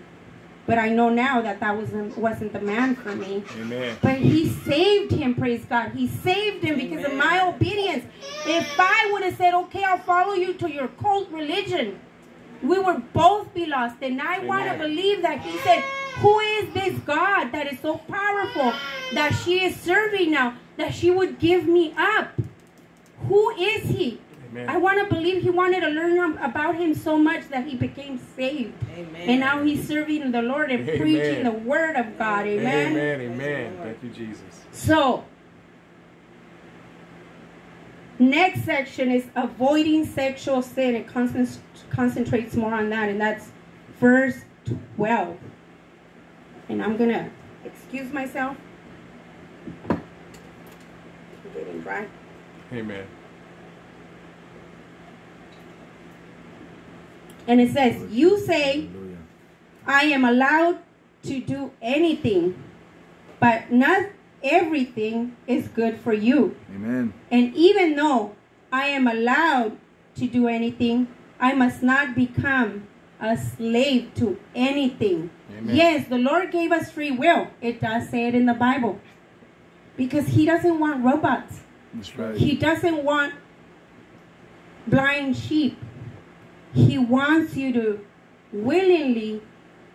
Speaker 4: But I know now that that wasn't wasn't the man for me.
Speaker 3: Amen.
Speaker 4: But he saved him, praise God. He saved him because of my obedience. If I would have said, okay, I'll follow you to your cult religion, we would both be lost. And I want to believe that he said, who is this God that is so powerful that she is serving now, that she would give me up? Who is he?
Speaker 3: Amen.
Speaker 4: I want to believe he wanted to learn about him so much that he became saved.
Speaker 2: Amen.
Speaker 4: And now he's serving the Lord and
Speaker 3: Amen.
Speaker 4: preaching the word of God. Amen.
Speaker 3: Amen. Amen. Thank you, Jesus.
Speaker 4: So, next section is avoiding sexual sin. It concent- concentrates more on that, and that's verse 12. And I'm going to excuse myself. I'm getting dry.
Speaker 3: Amen.
Speaker 4: And it says, You say, I am allowed to do anything, but not everything is good for you.
Speaker 1: Amen.
Speaker 4: And even though I am allowed to do anything, I must not become a slave to anything.
Speaker 3: Amen.
Speaker 4: Yes, the Lord gave us free will. It does say it in the Bible. Because He doesn't want robots,
Speaker 1: That's right.
Speaker 4: He doesn't want blind sheep. He wants you to willingly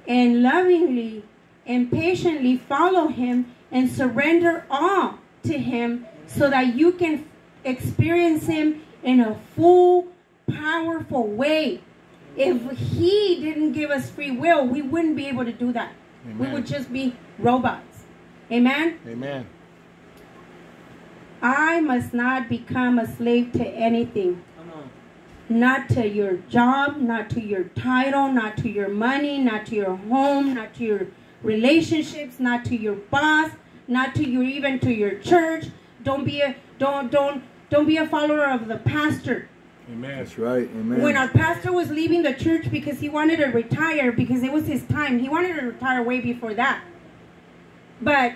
Speaker 4: and lovingly and patiently follow Him and surrender all to Him so that you can experience Him in a full, powerful way. If He didn't give us free will, we wouldn't be able to do that. We would just be robots. Amen?
Speaker 3: Amen.
Speaker 4: I must not become a slave to anything.
Speaker 2: Come on.
Speaker 4: Not to your job, not to your title, not to your money, not to your home, not to your relationships, not to your boss, not to your even to your church. Don't be a don't don't don't be a follower of the pastor.
Speaker 3: Amen.
Speaker 1: That's right. Amen.
Speaker 4: When our pastor was leaving the church because he wanted to retire because it was his time. He wanted to retire way before that. But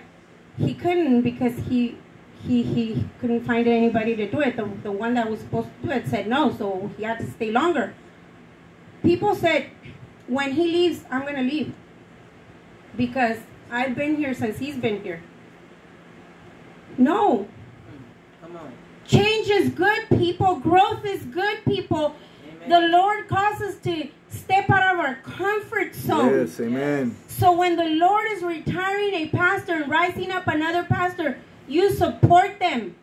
Speaker 4: he couldn't because he he he couldn't find anybody to do it. The, the one that was supposed to do it said no, so he had to stay longer. People said, when he leaves, I'm gonna leave. Because I've been here since he's been here. No,
Speaker 2: Come on.
Speaker 4: Change is good, people. Growth is good, people. Amen. The Lord calls us to step out of our comfort zone.
Speaker 1: Yes, amen.
Speaker 4: So when the Lord is retiring a pastor and rising up another pastor, you support them.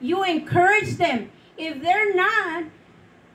Speaker 4: You encourage them. If they're not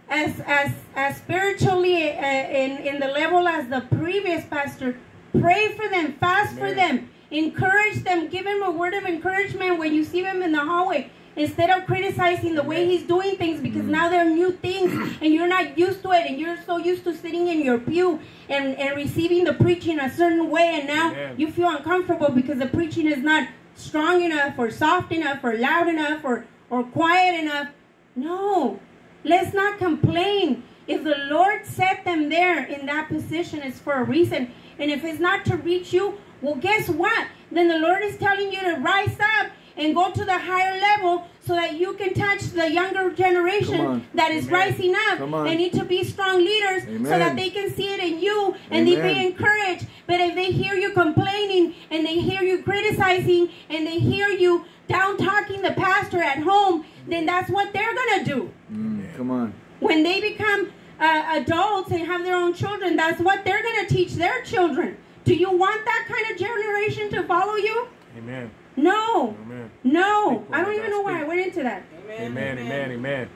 Speaker 4: as as as spiritually uh, in in the level as the previous pastor, pray for them, fast Amen. for them, encourage them, give them a word of encouragement when you see them in the hallway instead of criticizing the way he's doing things because mm. now there are new things and you're not used to it and you're so used to sitting in your pew and, and receiving the preaching a certain way and now Amen. you feel uncomfortable because the preaching is not strong enough or soft enough or loud enough or, or quiet enough. No, let's not complain. If the Lord set them there in that position, it's for a reason. And if it's not to reach you, well, guess what? Then the Lord is telling you to rise up and go to the higher level so that you can touch the younger generation that is Amen. rising up. They need to be strong leaders Amen. so that they can see it in you and Amen. they be encouraged. But if they hear you complaining and they hear you criticizing and they hear you down talking the pastor at home, then that's what they're going to do.
Speaker 1: Mm, come on.
Speaker 4: When they become uh, adults and have their own children, that's what they're going to teach their children. Do you want that kind of generation to follow you?
Speaker 3: Amen.
Speaker 4: No. Amen. No. I don't even know why I went into that.
Speaker 3: Amen. Amen. Amen.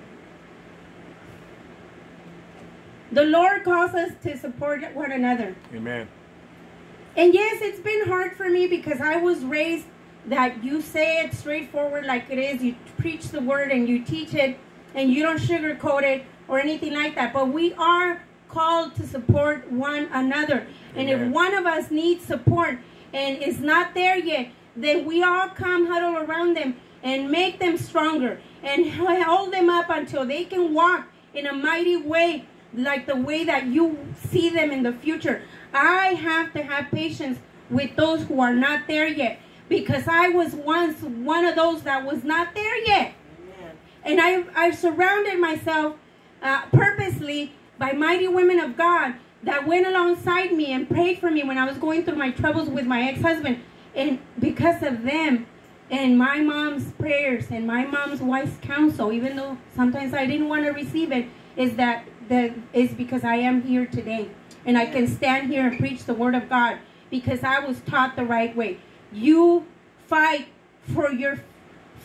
Speaker 4: The Lord calls us to support one another.
Speaker 3: Amen.
Speaker 4: And yes, it's been hard for me because I was raised that you say it straightforward like it is. You preach the word and you teach it and you don't sugarcoat it or anything like that. But we are called to support one another. Amen. And if one of us needs support and is not there yet, then we all come huddle around them and make them stronger and hold them up until they can walk in a mighty way like the way that you see them in the future. I have to have patience with those who are not there yet because I was once one of those that was not there yet. Amen. And I, I surrounded myself uh, purposely by mighty women of God that went alongside me and prayed for me when I was going through my troubles with my ex-husband. And because of them and my mom's prayers and my mom's wise counsel, even though sometimes I didn't want to receive it, is that that is because I am here today. And I can stand here and preach the word of God because I was taught the right way. You fight for your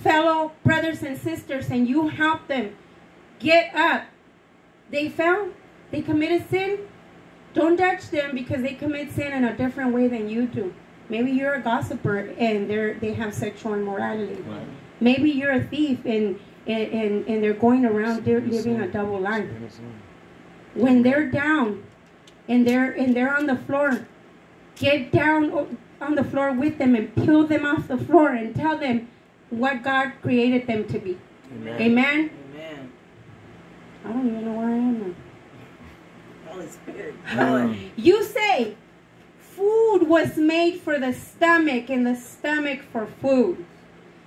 Speaker 4: fellow brothers and sisters and you help them get up. They fell, they committed sin. Don't judge them because they commit sin in a different way than you do. Maybe you're a gossiper and they're they have sexual immorality. Right. Maybe you're a thief and and, and, and they're going around they're living a double life. When they're down and they're and they're on the floor, get down on the floor with them and peel them off the floor and tell them what God created them to be. Amen. Amen. Amen. I don't even know where I am. Holy Spirit. You say food was made for the stomach and the stomach for food.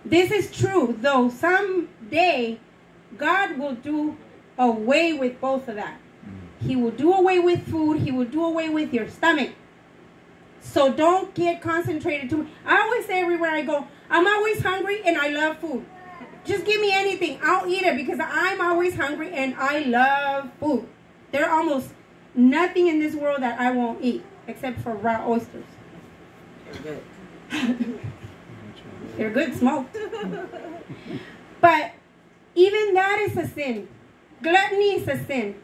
Speaker 4: This is true, though someday God will do away with both of that. Mm. He will do away with food, He will do away with your stomach. So don't get concentrated too much. I always say everywhere I go, I'm always hungry and I love food. Just give me anything. I'll eat it because I'm always hungry and I love food. There are almost nothing in this world that I won't eat except for raw oysters. They're good. They're good smoked. but even that is a sin. Gluttony is a sin.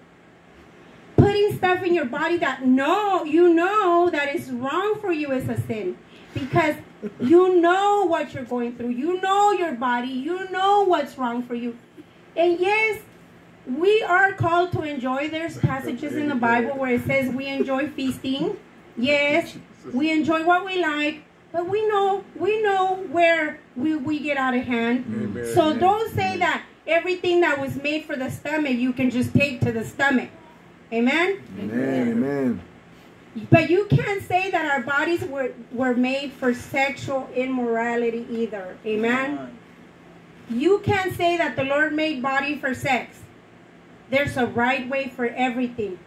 Speaker 4: Putting stuff in your body that no, you know that is wrong for you is a sin. Because you know what you're going through. You know your body. You know what's wrong for you. And yes, we are called to enjoy. There's passages in the Bible where it says we enjoy feasting. Yes, we enjoy what we like, but we know we know where we, we get out of hand. Amen. So don't say that everything that was made for the stomach you can just take to the stomach. Amen?
Speaker 1: Amen. Amen.
Speaker 4: But you can't say that our bodies were, were made for sexual immorality either. Amen? You can't say that the Lord made body for sex. There's a right way for everything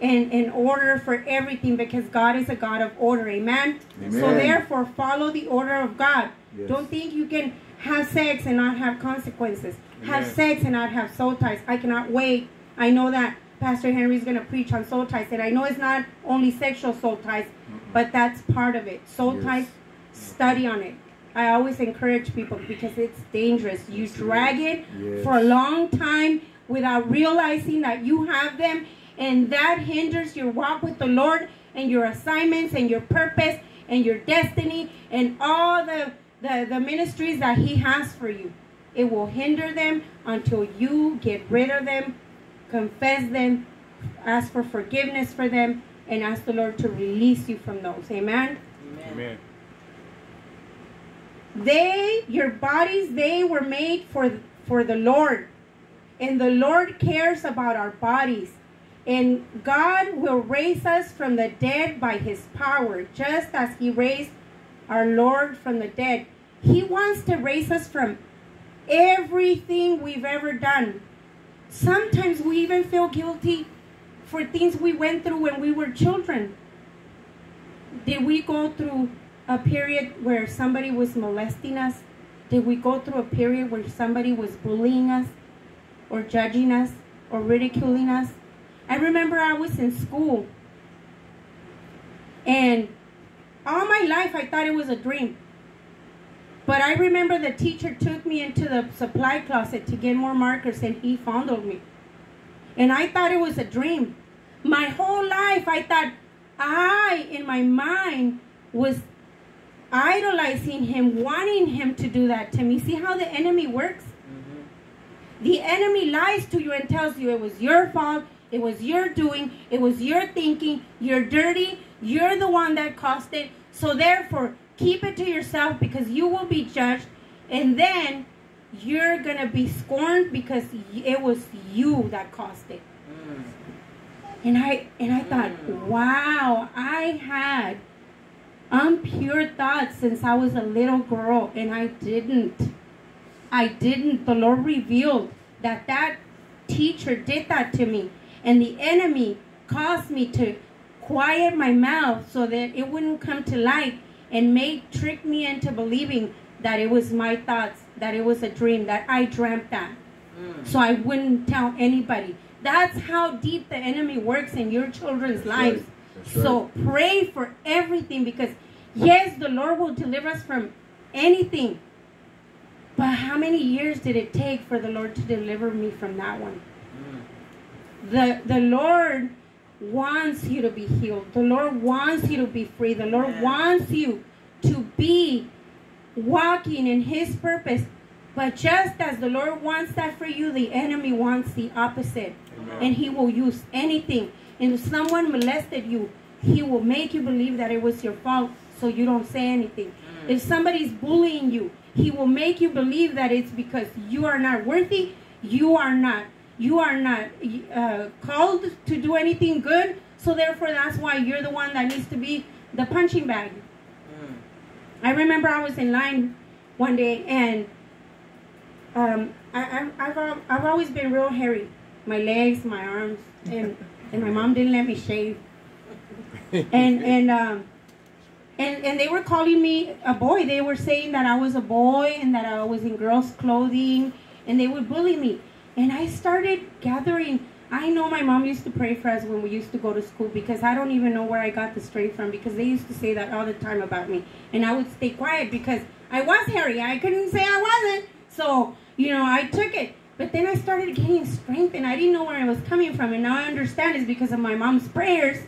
Speaker 4: in, in order for everything because God is a God of order. Amen? Amen. So therefore, follow the order of God. Yes. Don't think you can have sex and not have consequences. have sex and not have soul ties. I cannot wait. I know that Pastor Henry is going to preach on soul ties, and I know it's not only sexual soul ties, but that's part of it. Soul
Speaker 1: Yes.
Speaker 4: ties, study on it. I always encourage people because it's dangerous. You drag it
Speaker 1: Yes.
Speaker 4: for a long time without realizing that you have them, and that hinders your walk with the Lord and your assignments and your purpose and your destiny and all the, the, the ministries that He has for you. It will hinder them until you get rid of them, confess them, ask for forgiveness for them, and ask the Lord to release you from those. Amen.
Speaker 3: Amen.
Speaker 4: They, your bodies, they were made for for the Lord. And the Lord cares about our bodies. And God will raise us from the dead by his power, just as he raised our Lord from the dead. He wants to raise us from everything we've ever done. Sometimes we even feel guilty for things we went through when we were children. Did we go through a period where somebody was molesting us? Did we go through a period where somebody was bullying us or judging us or ridiculing us? I remember I was in school and all my life I thought it was a dream. But I remember the teacher took me into the supply closet to get more markers and he fondled me. And I thought it was a dream. My whole life I thought I, in my mind, was idolizing him, wanting him to do that to me. See how the enemy works? Mm-hmm. The enemy lies to you and tells you it was your fault, it was your doing, it was your thinking, you're dirty, you're the one that caused it. So therefore, keep it to yourself because you will be judged and then you're going to be scorned because it was you that caused it. Mm. And I and I thought, mm. wow, I had unpure thoughts since I was a little girl and I didn't. I didn't. The Lord revealed that that teacher did that to me. And the enemy caused me to quiet my mouth so that it wouldn't come to light and made trick me into believing that it was my thoughts, that it was a dream, that I dreamt that. Mm. So I wouldn't tell anybody. That's how deep the enemy works in your children's lives.
Speaker 1: Right.
Speaker 4: So pray for everything because yes, the Lord will deliver us from anything. But how many years did it take for the Lord to deliver me from that one? The the Lord wants you to be healed. The Lord wants you to be free. The Lord
Speaker 2: Amen.
Speaker 4: wants you to be walking in his purpose. But just as the Lord wants that for you, the enemy wants the opposite. And he will use anything. And if someone molested you, he will make you believe that it was your fault so you don't say anything. Mm. If somebody's bullying you, he will make you believe that it's because you are not worthy, you are not you are not uh, called to do anything good, so therefore that's why you're the one that needs to be the punching bag. I remember I was in line one day and um, I, I, I've, I've always been real hairy. My legs, my arms, and, and my mom didn't let me shave. And, and, um, and, and they were calling me a boy. They were saying that I was a boy and that I was in girls' clothing and they would bully me. And I started gathering. I know my mom used to pray for us when we used to go to school because I don't even know where I got the strength from because they used to say that all the time about me. And I would stay quiet because I was hairy. I couldn't say I wasn't. So, you know, I took it. But then I started gaining strength and I didn't know where it was coming from. And now I understand it's because of my mom's prayers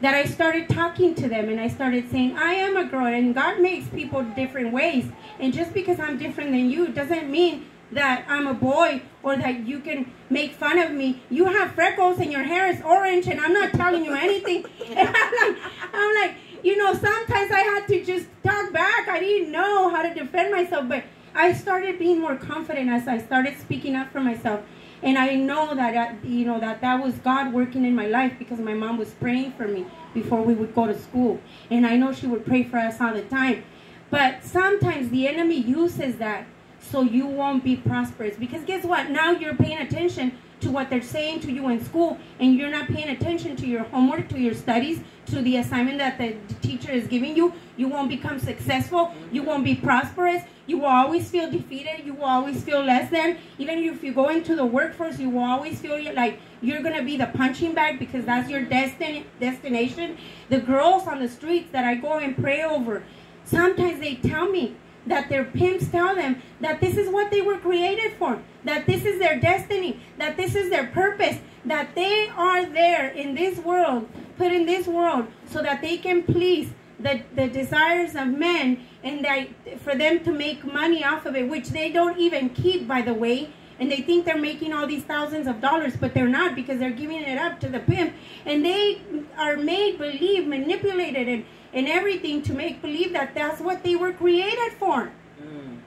Speaker 4: that I started talking to them and I started saying, I am a girl and God makes people different ways. And just because I'm different than you doesn't mean that I'm a boy or that you can make fun of me. You have freckles and your hair is orange and I'm not telling you anything. And I'm like, I'm like, you know, sometimes I had to just talk back. I didn't know how to defend myself, but I started being more confident as I started speaking up for myself. And I know that, you know, that that was God working in my life because my mom was praying for me before we would go to school. And I know she would pray for us all the time. But sometimes the enemy uses that so you won't be prosperous. Because guess what? Now you're paying attention to what they're saying to you in school and you're not paying attention to your homework, to your studies, to the assignment that the teacher is giving you, you won't become successful. You won't be prosperous. You will always feel defeated. You will always feel less than. Even if you go into the workforce, you will always feel like you're going to be the punching bag because that's your destin- destination. The girls on the streets that I go and pray over, sometimes they tell me, that their pimps tell them that this is what they were created for, that this is their destiny, that this is their purpose, that they are there in this world, put in this world, so that they can please the, the desires of men and that for them to make money off of it, which they don't even keep, by the way. And they think they're making all these thousands of dollars, but they're not because they're giving it up to the pimp. And they are made believe, manipulated, and and everything to make believe that that's what they were created for. Mm.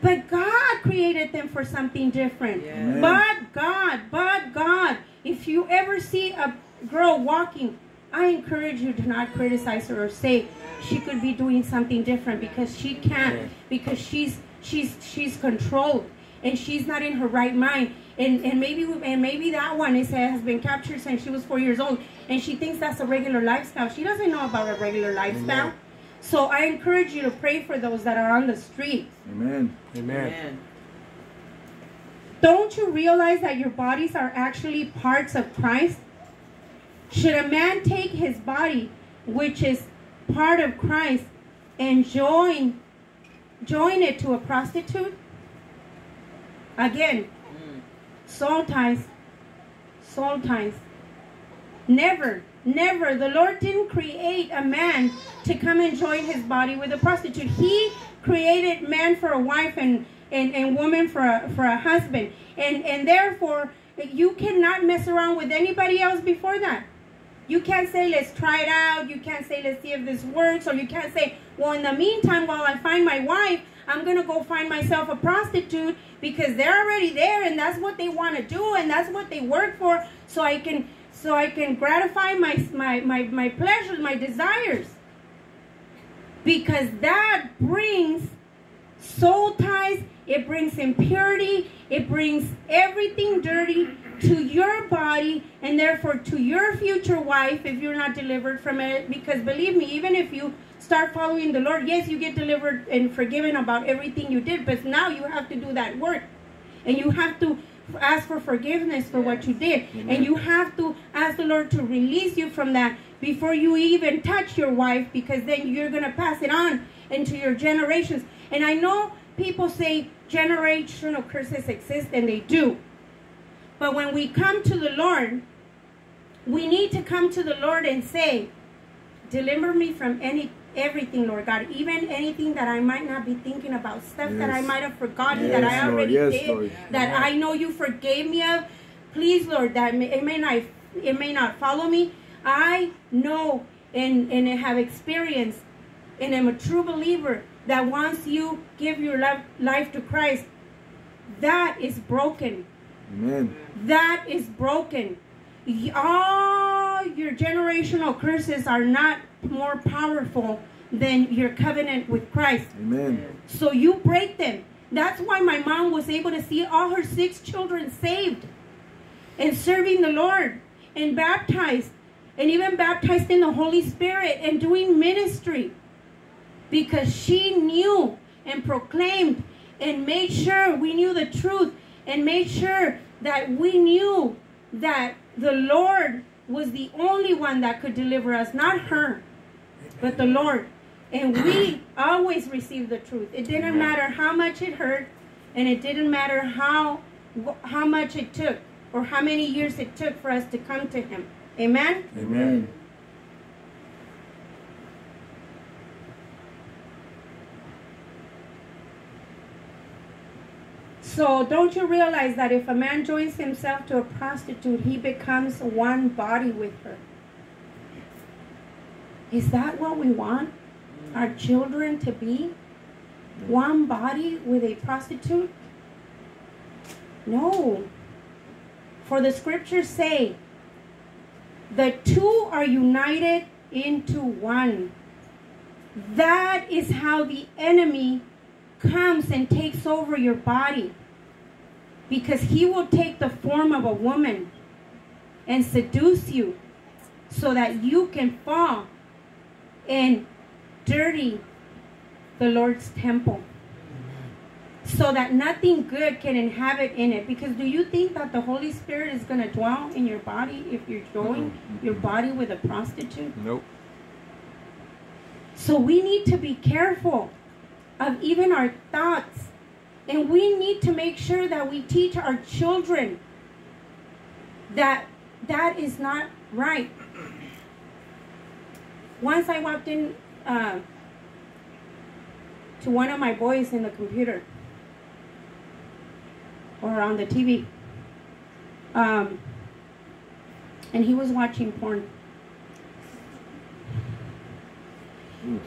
Speaker 4: But God created them for something different. Yeah. But God, but God. If you ever see a girl walking, I encourage you to not criticize her or say she could be doing something different because she can't because she's she's she's controlled and she's not in her right mind and and maybe and maybe that one is has been captured since she was four years old, and she thinks that's a regular lifestyle. She doesn't know about a regular lifestyle. Amen. So I encourage you to pray for those that are on the streets.
Speaker 1: Amen.
Speaker 3: Amen. Amen.
Speaker 4: Don't you realize that your bodies are actually parts of Christ? Should a man take his body, which is part of Christ, and join join it to a prostitute? Again, sometimes, sometimes, never, never. The Lord didn't create a man to come and join his body with a prostitute. He created man for a wife and, and, and woman for a, for a husband. And, and therefore, you cannot mess around with anybody else before that. You can't say, let's try it out. You can't say, let's see if this works. Or you can't say, well, in the meantime, while I find my wife, I'm going to go find myself a prostitute because they're already there and that's what they want to do and that's what they work for so I can so I can gratify my my my, my pleasures, my desires. Because that brings soul ties, it brings impurity, it brings everything dirty to your body and therefore to your future wife if you're not delivered from it. Because believe me, even if you start following the Lord, yes, you get delivered and forgiven about everything you did, but now you have to do that work. And you have to ask for forgiveness for what you did. Amen. And you have to ask the Lord to release you from that before you even touch your wife because then you're going to pass it on into your generations. And I know people say generational curses exist, and they do. But when we come to the Lord, we need to come to the Lord and say, Deliver me from any everything, Lord God, even anything that I might not be thinking about, stuff yes. that I might have forgotten yes, that I already yes, did, Lord. that I know you forgave me of. Please, Lord, that it may not it may not follow me. I know and and have experienced, and am a true believer that once you give your life to Christ, that is broken.
Speaker 1: Amen.
Speaker 4: That is broken. All your generational curses are not more powerful than your covenant with Christ.
Speaker 1: Amen.
Speaker 4: So you break them. That's why my mom was able to see all her six children saved and serving the Lord and baptized and even baptized in the Holy Spirit and doing ministry because she knew and proclaimed and made sure we knew the truth and made sure that we knew that the Lord was the only one that could deliver us, not her, but the Lord. And we always received the truth. It didn't matter how much it hurt, and it didn't matter how how much it took or how many years it took for us to come to Him. Amen.
Speaker 1: Amen.
Speaker 4: So don't you realize that if a man joins himself to a prostitute, he becomes one body with her? Is that what we want our children to be? One body with a prostitute? No. For the scriptures say, the two are united into one. That is how the enemy comes and takes over your body. Because he will take the form of a woman and seduce you so that you can fall and dirty the Lord's temple. So that nothing good can inhabit in it. Because do you think that the Holy Spirit is going to dwell in your body if you're joining your body with a prostitute?
Speaker 2: Nope.
Speaker 4: So we need to be careful of even our thoughts. And we need to make sure that we teach our children that that is not right. Once I walked in uh, to one of my boys in the computer or on the TV, um, and he was watching porn.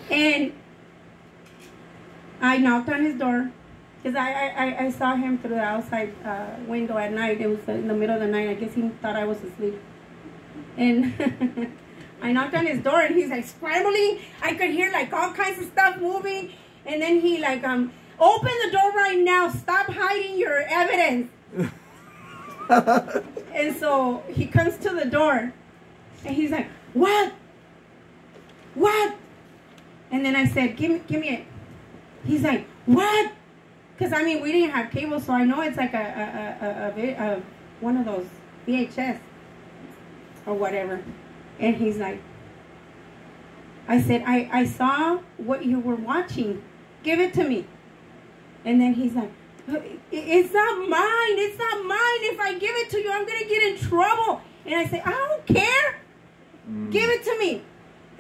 Speaker 4: And I knocked on his door because I, I, I saw him through the outside uh, window at night. It was in the middle of the night. I guess he thought I was asleep. And I knocked on his door and he's like scrambling. I could hear like all kinds of stuff moving. And then he like, um, open the door right now. Stop hiding your evidence. and so he comes to the door and he's like, what? What? And then I said, give me, give me it. He's like, what? Because I mean, we didn't have cable, so I know it's like a, a, a, a, a one of those VHS or whatever. And he's like, I said, I, I saw what you were watching. Give it to me. And then he's like, it's not mine. It's not mine. If I give it to you, I'm going to get in trouble. And I say, I don't care. Mm. Give it to me.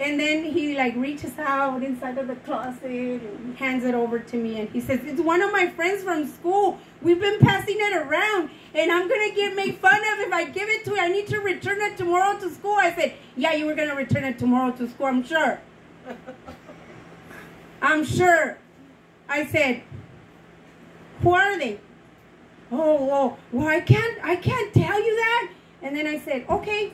Speaker 4: And then he like reaches out inside of the closet and hands it over to me. And he says, it's one of my friends from school. We've been passing it around. And I'm going to get made fun of if I give it to you. I need to return it tomorrow to school. I said, yeah, you were going to return it tomorrow to school, I'm sure. I'm sure. I said, who are they? Oh, oh, well, I can't, I can't tell you that. And then I said, okay,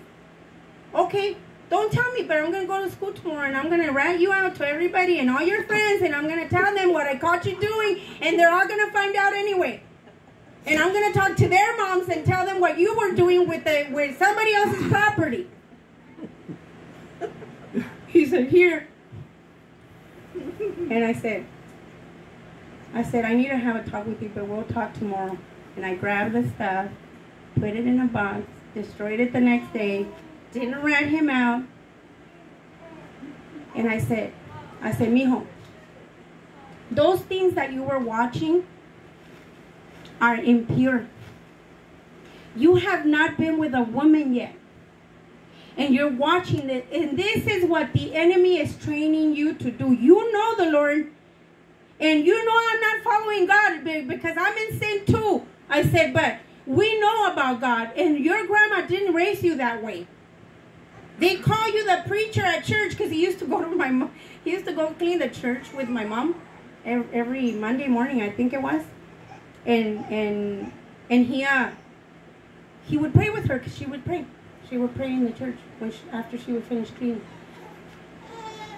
Speaker 4: okay, don't tell me, but I'm going to go to school tomorrow and I'm going to rat you out to everybody and all your friends and I'm going to tell them what I caught you doing and they're all going to find out anyway. And I'm going to talk to their moms and tell them what you were doing with the with somebody else's property. He said, "Here." And I said, I said, "I need to have a talk with you, but we'll talk tomorrow." And I grabbed the stuff, put it in a box, destroyed it the next day, didn't rat him out. And I said, I said, mijo, those things that you were watching are impure. You have not been with a woman yet. And you're watching it. And this is what the enemy is training you to do. You know the Lord. And you know I'm not following God because I'm in sin too. I said, but we know about God. And your grandma didn't raise you that way. They call you the preacher at church because he used to go to my mom. He used to go clean the church with my mom every Monday morning, I think it was, and and and he uh he would pray with her because she would pray. She would pray in the church when she, after she would finish cleaning.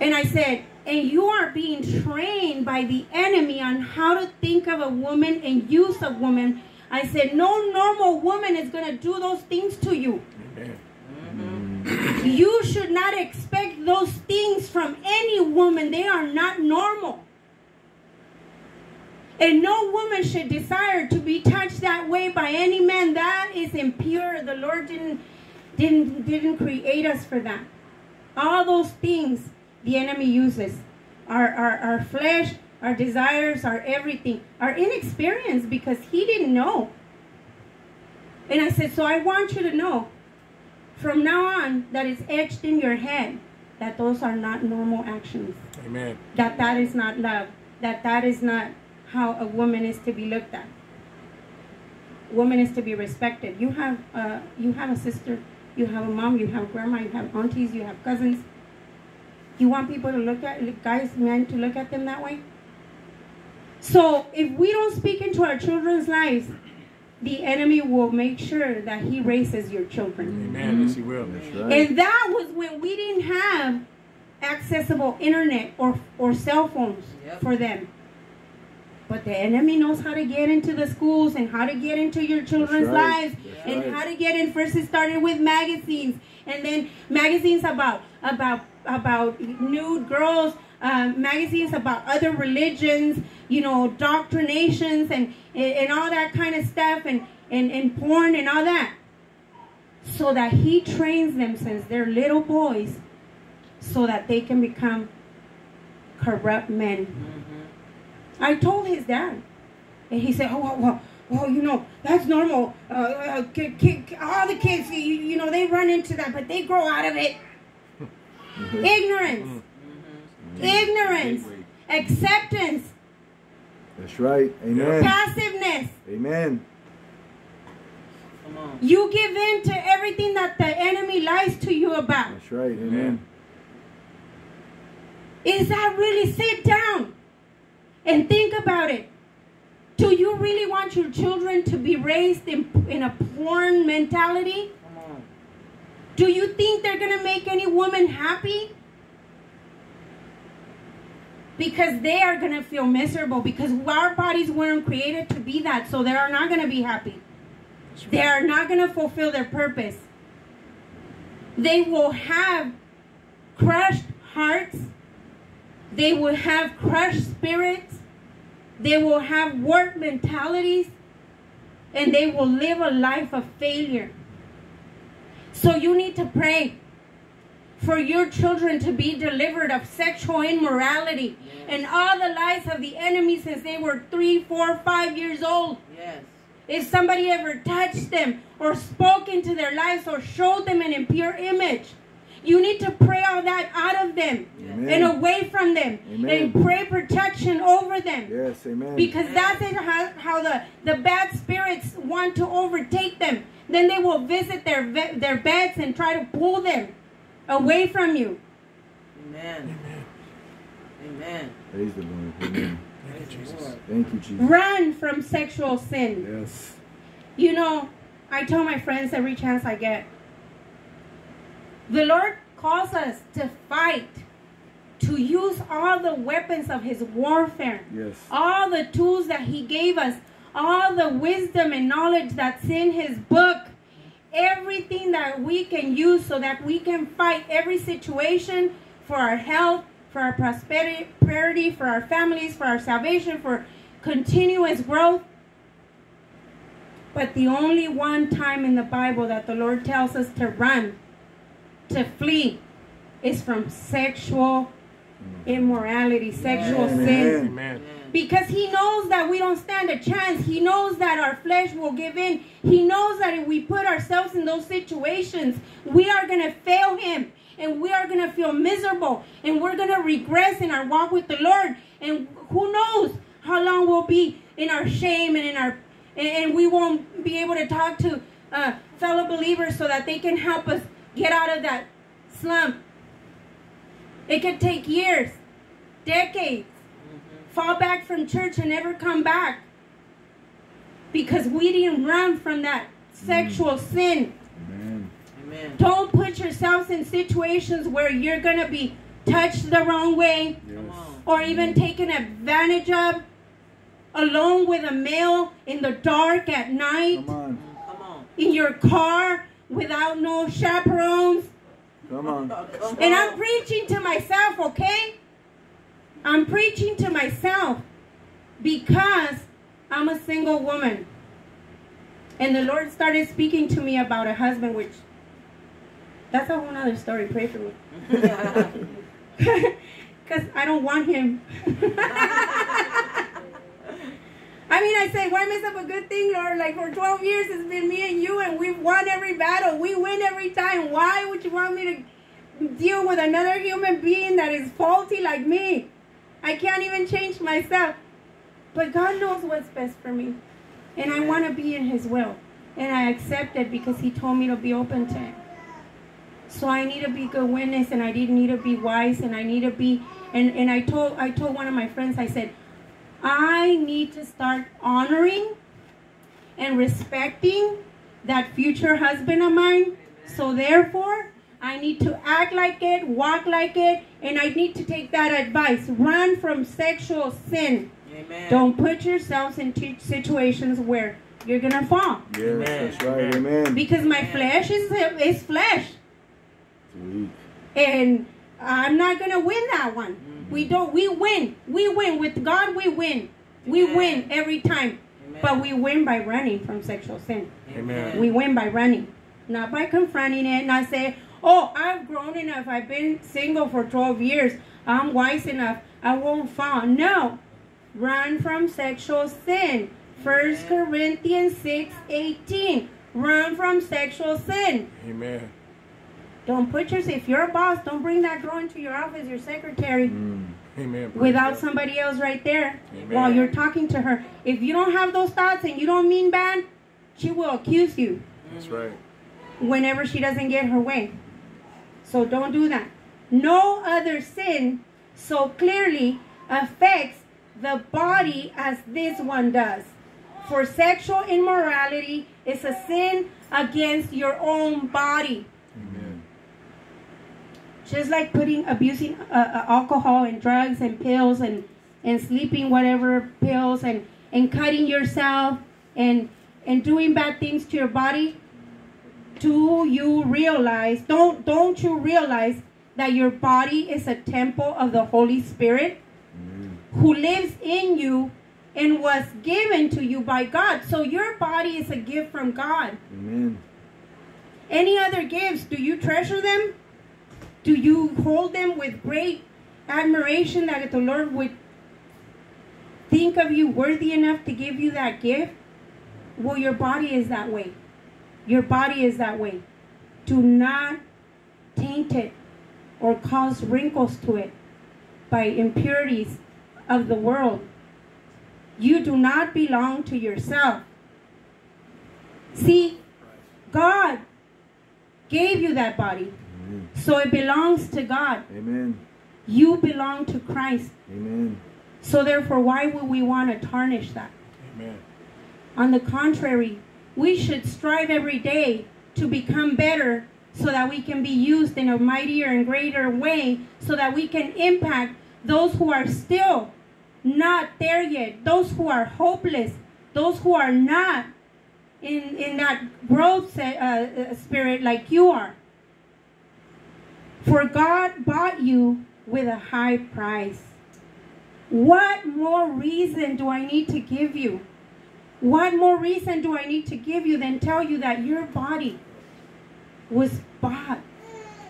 Speaker 4: And I said, and you are being trained by the enemy on how to think of a woman and use a woman. I said, no normal woman is going to do those things to you. Amen. You should not expect those things from any woman. They are not normal. And no woman should desire to be touched that way by any man. That is impure. The Lord didn't didn't didn't create us for that. All those things the enemy uses. Our our, our flesh, our desires, our everything, our inexperience because he didn't know. And I said, so I want you to know from now on that is etched in your head that those are not normal actions.
Speaker 3: Amen.
Speaker 4: That that is not love. That that is not how a woman is to be looked at. Woman is to be respected. You have uh, you have a sister, you have a mom, you have grandma, you have aunties, you have cousins. You want people to look at guys, men to look at them that way. So if we don't speak into our children's lives the enemy will make sure that he raises your children.
Speaker 3: Amen. Yes, he will.
Speaker 4: Right. And that was when we didn't have accessible internet or or cell phones yep. for them. But the enemy knows how to get into the schools and how to get into your children's
Speaker 1: right.
Speaker 4: lives
Speaker 1: That's
Speaker 4: and
Speaker 1: right.
Speaker 4: how to get in. First, it started with magazines, and then magazines about about about nude girls, um, magazines about other religions, you know, doctrinations and and all that kind of stuff, and and and porn and all that, so that he trains them since they're little boys, so that they can become corrupt men. I told his dad, and he said, "Oh, well, well, well you know, that's normal. Uh, uh, ki- ki- all the kids, you, you know, they run into that, but they grow out of it. Ignorance, ignorance, acceptance,
Speaker 1: That's right. Amen.
Speaker 4: passiveness.
Speaker 1: Amen.
Speaker 2: Come on.
Speaker 4: You give in to everything that the enemy lies to you about.
Speaker 1: That's right. Amen.
Speaker 4: Is that really sit down and think about it? Do you really want your children to be raised in, in a porn mentality?
Speaker 2: Come on.
Speaker 4: Do you think they're going to make any woman happy? Because they are going to feel miserable because our bodies weren't created to be that, so they are not going to be happy. They are not going to fulfill their purpose. They will have crushed hearts. They will have crushed spirits. They will have warped mentalities. And they will live a life of failure. So you need to pray for your children to be delivered of sexual immorality and all the lies of the enemy since they were three, four, five years old.
Speaker 2: Yes.
Speaker 4: If somebody ever touched them or spoke into their lives or showed them an impure image, you need to pray all that out of them
Speaker 1: Amen.
Speaker 4: and away from them
Speaker 1: Amen.
Speaker 4: and pray protection over them.
Speaker 1: Yes. Amen.
Speaker 4: Because that's it, how, how the, the bad spirits want to overtake them. Then they will visit their, their beds and try to pull them away from you.
Speaker 2: Amen. Amen.
Speaker 1: Praise the Lord. Amen.
Speaker 2: Praise the Lord.
Speaker 1: Thank you, Jesus.
Speaker 4: Run from sexual sin.
Speaker 1: Yes.
Speaker 4: You know, I tell my friends every chance I get. The Lord calls us to fight, to use all the weapons of His warfare,
Speaker 1: Yes.
Speaker 4: all the tools that He gave us, all the wisdom and knowledge that's in His book, everything that we can use so that we can fight every situation for our health, for our prosperity, for our families, for our salvation, for continuous growth. But the only one time in the Bible that the Lord tells us to run, to flee, is from sexual immorality, sexual
Speaker 1: Amen.
Speaker 4: sin.
Speaker 3: Amen.
Speaker 4: Because he knows that we don't stand a chance. He knows that our flesh will give in. He knows that if we put ourselves in those situations, we are going to fail him and we are going to feel miserable and we're going to regress in our walk with the Lord. And who knows how long we'll be in our shame and in our and, we won't be able to talk to uh, fellow believers so that they can help us get out of that slump. It could take years, decades fall back from church and never come back because we didn't run from that sexual mm. sin.
Speaker 1: Amen.
Speaker 2: Amen.
Speaker 4: Don't put yourselves in situations where you're going to be touched the wrong way
Speaker 1: Yes.
Speaker 4: Or even taken advantage of alone with a male in the dark at night
Speaker 1: Come on.
Speaker 2: Come on.
Speaker 4: in your car without no chaperones.
Speaker 1: Come on.
Speaker 4: And. I'm preaching to myself, okay? I'm preaching to myself because I'm a single woman. And the Lord started speaking to me about a husband, which that's a whole other story. Pray for me. Because I don't want him. I mean, I say, why mess up a good thing, Lord? Like for 12 years, it's been me and you, and we've won every battle. We win every time. Why would you want me to deal with another human being that is faulty like me? I can't even change myself. But God knows what's best for me. And I want to be in His will. And I accept it because He told me to be open to it. So I need to be good witness and I did need to be wise and I need to be and, and I told I told one of my friends, I said, I need to start honoring and respecting that future husband of mine. So therefore, I need to act like it, walk like it, and I need to take that advice. Run from sexual sin.
Speaker 2: Amen.
Speaker 4: Don't put yourselves in t- situations where you're gonna fall.
Speaker 1: Yes,
Speaker 2: Amen.
Speaker 1: that's right. Amen.
Speaker 4: Because my
Speaker 2: Amen.
Speaker 4: flesh is is flesh,
Speaker 1: Sweet.
Speaker 4: and I'm not gonna win that one. Mm-hmm. We don't. We win. We win with God. We win. We win every time.
Speaker 2: Amen.
Speaker 4: But we win by running from sexual sin.
Speaker 3: Amen.
Speaker 4: We win by running, not by confronting it. Not say, "Oh, I've grown enough. I've been single for 12 years. I'm wise enough. I won't fall." No, run from sexual sin. First Corinthians 6, 18. Run from sexual sin.
Speaker 3: Amen.
Speaker 4: Don't put yourself. If you're a boss, don't bring that girl into your office, your secretary,
Speaker 1: Mm.
Speaker 3: Amen.
Speaker 4: Without somebody else right there
Speaker 3: Amen.
Speaker 4: while you're talking to her. If you don't have those thoughts and you don't mean bad, she will accuse you
Speaker 3: That's right.
Speaker 4: whenever she doesn't get her way. So don't do that. No other sin so clearly affects the body as this one does. For sexual immorality is a sin against your own body.
Speaker 1: Amen.
Speaker 4: Just like putting, abusing uh, uh, alcohol and drugs and pills and, and sleeping whatever pills and, and cutting yourself and, and doing bad things to your body. Do you realize, don't, don't you realize that your body is a temple of the Holy Spirit
Speaker 1: Amen.
Speaker 4: who lives in you and was given to you by God? So your body is a gift from God.
Speaker 1: Amen.
Speaker 4: Any other gifts, do you treasure them? Do you hold them with great admiration that the Lord would think of you worthy enough to give you that gift? Well, your body is that way. Your body is that way. Do not taint it or cause wrinkles to it by impurities of the world. You do not belong to yourself. See, God gave you that body.
Speaker 1: Amen.
Speaker 4: So it belongs to God.
Speaker 1: Amen.
Speaker 4: You belong to Christ.
Speaker 1: Amen.
Speaker 4: So therefore, why would we want to tarnish that?
Speaker 3: Amen.
Speaker 4: On the contrary, we should strive every day to become better so that we can be used in a mightier and greater way so that we can impact those who are still not there yet, those who are hopeless, those who are not in, in that growth uh, uh, spirit like you are. For God bought you with a high price. What more reason do I need to give you? What more reason do I need to give you than tell you that your body was bought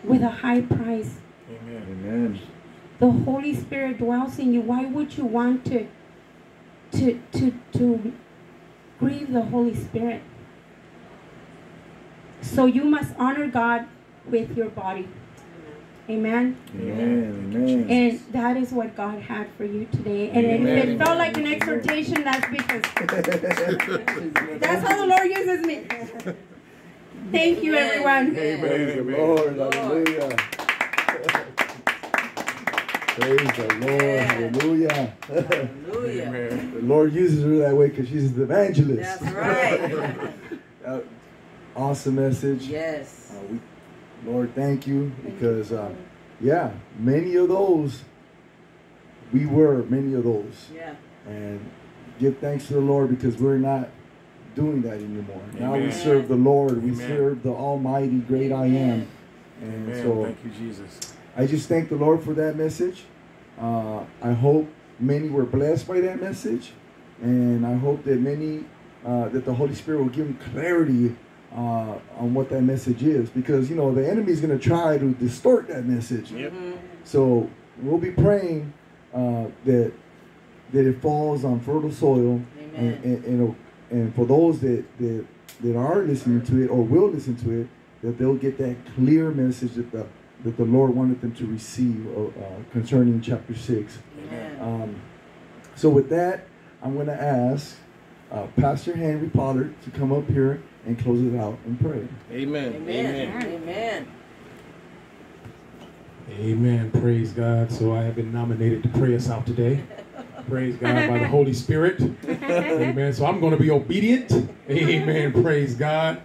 Speaker 4: with a high price?
Speaker 3: Amen.
Speaker 1: Amen.
Speaker 4: The Holy Spirit dwells in you. Why would you want to to to to grieve the Holy Spirit? So you must honor God with your body. Amen.
Speaker 1: Amen. Amen.
Speaker 4: And that is what God had for you today. And if
Speaker 3: Amen.
Speaker 4: it felt like an exhortation, that's because that's how the Lord uses me. Thank you, everyone.
Speaker 1: Praise the
Speaker 3: Amen.
Speaker 1: Lord.
Speaker 2: Lord.
Speaker 1: Hallelujah. Praise the Lord. Hallelujah.
Speaker 2: Hallelujah.
Speaker 1: The Lord uses her that way because she's the evangelist.
Speaker 2: That's right.
Speaker 1: Uh, awesome message.
Speaker 2: yes.
Speaker 1: Uh, we, Lord, thank you because, uh, yeah, many of those, we were many of those.
Speaker 2: Yeah.
Speaker 1: And give thanks to the Lord because we're not doing that anymore. Now we serve the Lord. We serve the Almighty, great I am. And
Speaker 3: Amen.
Speaker 1: so
Speaker 3: Thank you, Jesus.
Speaker 1: I just thank the Lord for that message. Uh, I hope many were blessed by that message. And I hope that many, uh, that the Holy Spirit will give them clarity uh, on what that message is. Because, you know, the enemy is going to try to distort that message.
Speaker 3: Yep.
Speaker 2: Mhm.
Speaker 1: So we'll be praying uh, that that it falls on fertile soil, and and, and, and for those that, that that are listening to it or will listen to it, that they'll get that clear message that the that the Lord wanted them to receive uh, uh, concerning chapter six. Um, so with that, I'm going to ask uh, Pastor Henry Pollard to come up here and close it out and pray.
Speaker 3: Amen.
Speaker 2: Amen. Amen.
Speaker 3: Amen. Praise God. So I have been nominated to pray us out today. Praise God by the Holy Spirit. Amen. So I'm going to be obedient. Amen. Praise God.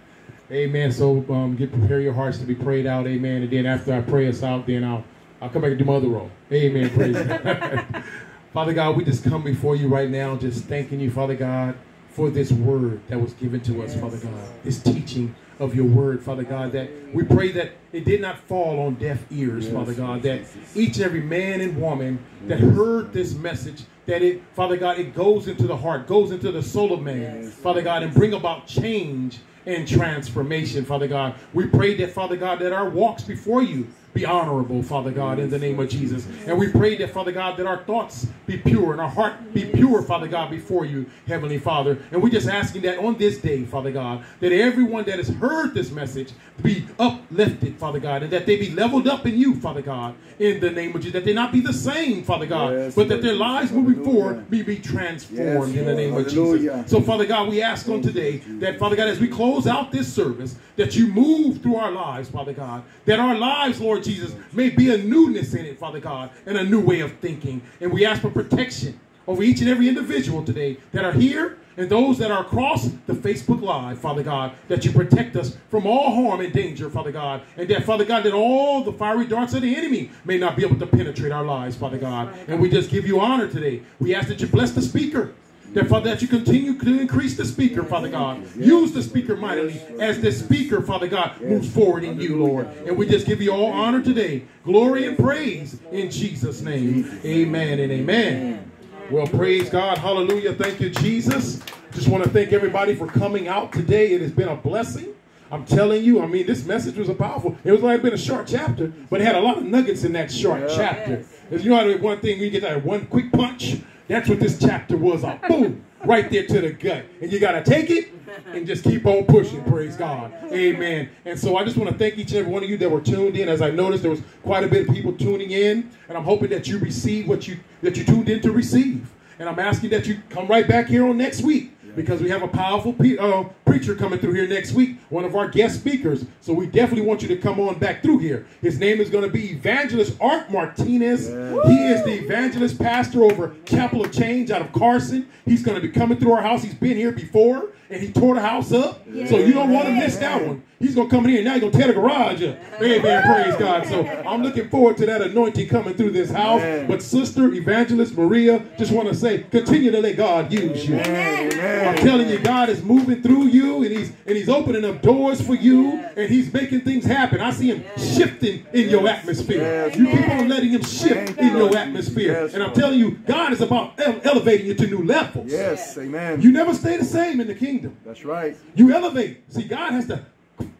Speaker 3: Amen. So um, get prepare your hearts to be prayed out. Amen. And then after I pray us out, then I'll I'll come back and do my other role. Amen. Praise God. Father God, we just come before you right now, just thanking you, Father God, for this word that was given to us, Father God. This teaching of your word, Father God, that we pray that it did not fall on deaf ears, Father God, that each and every man and woman that heard this message, that it, Father God, it goes into the heart, goes into the soul of man, Father God, and bring about change and transformation, Father God. We pray that, Father God, that our walks before you be honorable, Father God, in the name of Jesus. And we pray that, Father God, that our thoughts be pure and our heart be pure, Father God, before you, Heavenly Father. And we're just asking that on this day, Father God, that everyone that has heard this message be uplifted, Father God, and that they be leveled up in you, Father God, in the name of Jesus. That they not be the same, Father God,
Speaker 1: Yes,
Speaker 3: but that their lives moving forward be, be transformed
Speaker 1: Yes,
Speaker 3: in the name of Jesus. So, Father God, we ask on today that, Father God, as we close out this service, that you move through our lives, Father God. That our lives, Lord Jesus, may be a newness in it, Father God, and a new way of thinking. And we ask for protection over each and every individual today that are here and those that are across the Facebook Live, Father God, that you protect us from all harm and danger, Father God. And that, Father God, that all the fiery darts of the enemy may not be able to penetrate our lives, Father God. And we just give you honor today. We ask that you bless the speaker. That, Father, that you continue to increase the speaker, Father God. Use the speaker mightily as the speaker, Father God, moves forward in you, Lord. And we just give you all honor today, glory and praise in Jesus' name. Amen and amen. Well, praise God. Hallelujah. Thank you, Jesus. Just want to thank everybody for coming out today. It has been a blessing. I'm telling you, I mean, this message was a powerful. It was like been a short chapter, but it had a lot of nuggets in that short
Speaker 1: Yeah.
Speaker 3: chapter. As you know, one thing we get that one quick punch. That's what this chapter was. A boom, right there to the gut, and you gotta take it and just keep on pushing. Praise God, Amen. And so I just want to thank each and every one of you that were tuned in. As I noticed, there was quite a bit of people tuning in, and I'm hoping that you receive what you that you tuned in to receive. And I'm asking that you come right back here on next week because we have a powerful pe- uh, preacher coming through here next week, one of our guest speakers. So we definitely want you to come on back through here. His name is going to be Evangelist Art Martinez. He is the evangelist pastor over Chapel of Change out of Carson. He's going to be coming through our house. He's been here before and he tore the house up. So you don't want to miss that one. He's going to come in here and now he's going to tear the garage up. Amen. Praise God. So I'm looking forward to that anointing coming through this house.
Speaker 1: Amen.
Speaker 3: But Sister Evangelist Maria, just want to say, continue to let God use you.
Speaker 1: Amen.
Speaker 3: I'm telling you, God is moving through you, and He's and He's opening up doors for you, and He's making things happen. I see Him shifting in your atmosphere.
Speaker 1: Yes.
Speaker 3: You keep on letting Him shift
Speaker 1: Thank
Speaker 3: in
Speaker 1: you,
Speaker 3: your atmosphere,
Speaker 1: Yes,
Speaker 3: and I'm telling you, God is about ele- elevating you to new levels.
Speaker 1: Yes. Amen.
Speaker 3: You never stay the same in the kingdom.
Speaker 1: That's right.
Speaker 3: You elevate. See, God has to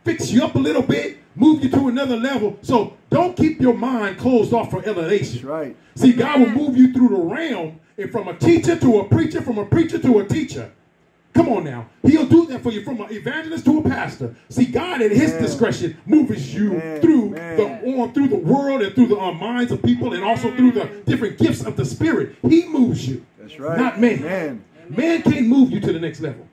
Speaker 3: fix you up a little bit, move you to another level. So don't keep your mind closed off for elevation.
Speaker 1: That's right.
Speaker 3: See, God will move you through the realm and from a teacher to a preacher, from a preacher to a teacher. Come on now. He'll do that for you from an evangelist to a pastor. See, God at his
Speaker 1: Man.
Speaker 3: discretion moves you
Speaker 1: Man,
Speaker 3: through
Speaker 1: man.
Speaker 3: the on through the world and through the uh, minds of people and also through the different gifts of the spirit. He moves you.
Speaker 1: That's right.
Speaker 3: Not man.
Speaker 1: Amen.
Speaker 3: Man can't move you to the next level.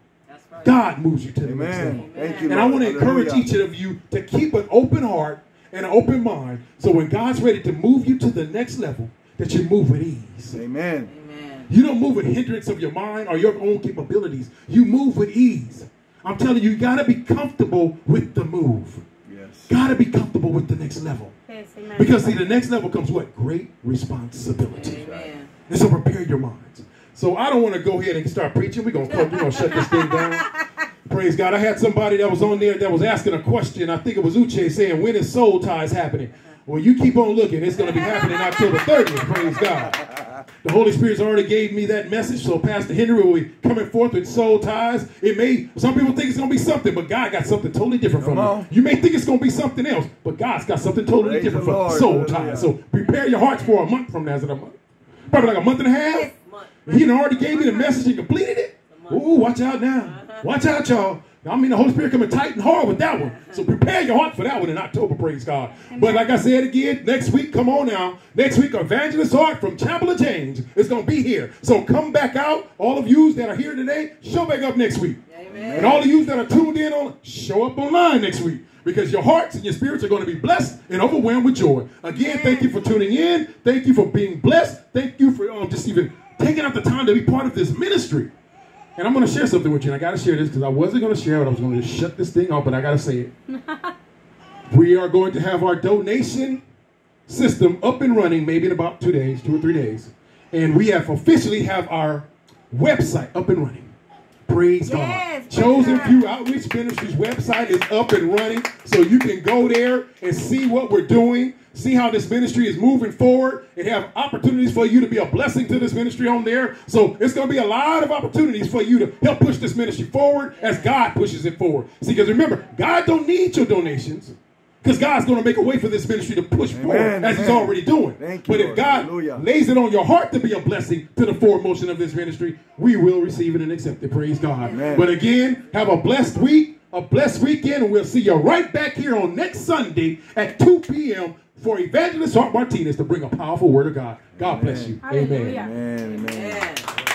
Speaker 2: That's right.
Speaker 3: God moves you to the next level.
Speaker 1: Thank you.
Speaker 3: And I want to encourage
Speaker 1: Hallelujah.
Speaker 3: each of you to keep an open heart and an open mind. So when God's ready to move you to the next level, that you move with ease.
Speaker 1: Amen.
Speaker 2: Amen.
Speaker 3: You don't move with hindrance of your mind or your own capabilities. You move with ease. I'm telling you, you got to be comfortable with the move.
Speaker 1: Yes.
Speaker 3: Got to be comfortable with the next level.
Speaker 4: Yes, amen.
Speaker 3: Because see, the next level comes what? Great responsibility.
Speaker 2: Amen.
Speaker 3: And so prepare your minds. So I don't want to go ahead and start preaching. We're gonna we're gonna shut this thing down. Praise God. I had somebody that was on there that was asking a question. I think it was Uche saying, when is soul ties happening? Well, you keep on looking. It's gonna be happening October 30th. Praise God. The Holy Spirit's already gave me that message. So Pastor Henry will be coming forth with soul ties. It may some people think it's gonna be something, but God got something totally different
Speaker 1: Come
Speaker 3: from
Speaker 1: on.
Speaker 3: it. You may think it's gonna be something else, but God's got something totally
Speaker 1: Praise
Speaker 3: different
Speaker 1: the
Speaker 3: from
Speaker 1: Lord.
Speaker 3: soul ties. So prepare your hearts for a month from now. Is it a month? Probably like a month and a half. He already gave me the message and completed it. Ooh, watch out now. Watch out, y'all. I mean, the Holy Spirit coming tight and hard with that one. So prepare your heart for that one in October, praise God. But like I said again, next week, come on now. Next week, Evangelist Art from Chapel of Change is going to be here. So come back out. All of you that are here today, show back up next week.
Speaker 2: Amen.
Speaker 3: And all of you that are tuned in on, show up online next week. Because your hearts and your spirits are going to be blessed and overwhelmed with joy. Again, thank you for tuning in. Thank you for being blessed. Thank you for um, just even taking out the time to be part of this ministry. And I'm going to share something with you. And I got to share this because I wasn't going to share it. I was going to just shut this thing off, but I got to say it. we are going to have our donation system up and running maybe in about two days, two or three days. and we have officially have our website up and running. Praise
Speaker 4: Yes,
Speaker 3: God. Chosen
Speaker 4: God.
Speaker 3: Few Outreach Ministries website is up and running, so you can go there and see what we're doing, see how this ministry is moving forward, and have opportunities for you to be a blessing to this ministry on there. So it's going to be a lot of opportunities for you to help push this ministry forward as God pushes it forward. See, because remember, God don't need your donations. Because God's going to make a way for this ministry to push
Speaker 1: Amen,
Speaker 3: forward as He's already doing.
Speaker 1: Thank you,
Speaker 3: but if
Speaker 1: Lord.
Speaker 3: God
Speaker 1: Hallelujah.
Speaker 3: lays it on your heart to be a blessing to the forward motion of this ministry, we will receive it and accept it. Praise God.
Speaker 1: Amen.
Speaker 3: But again, have a blessed week, a blessed weekend, and we'll see you right back here on next Sunday at 2 p.m. for Evangelist Art Martinez to bring a powerful word of God. God bless you.
Speaker 4: Hallelujah.
Speaker 3: Amen.
Speaker 1: Amen. Amen.
Speaker 2: Amen.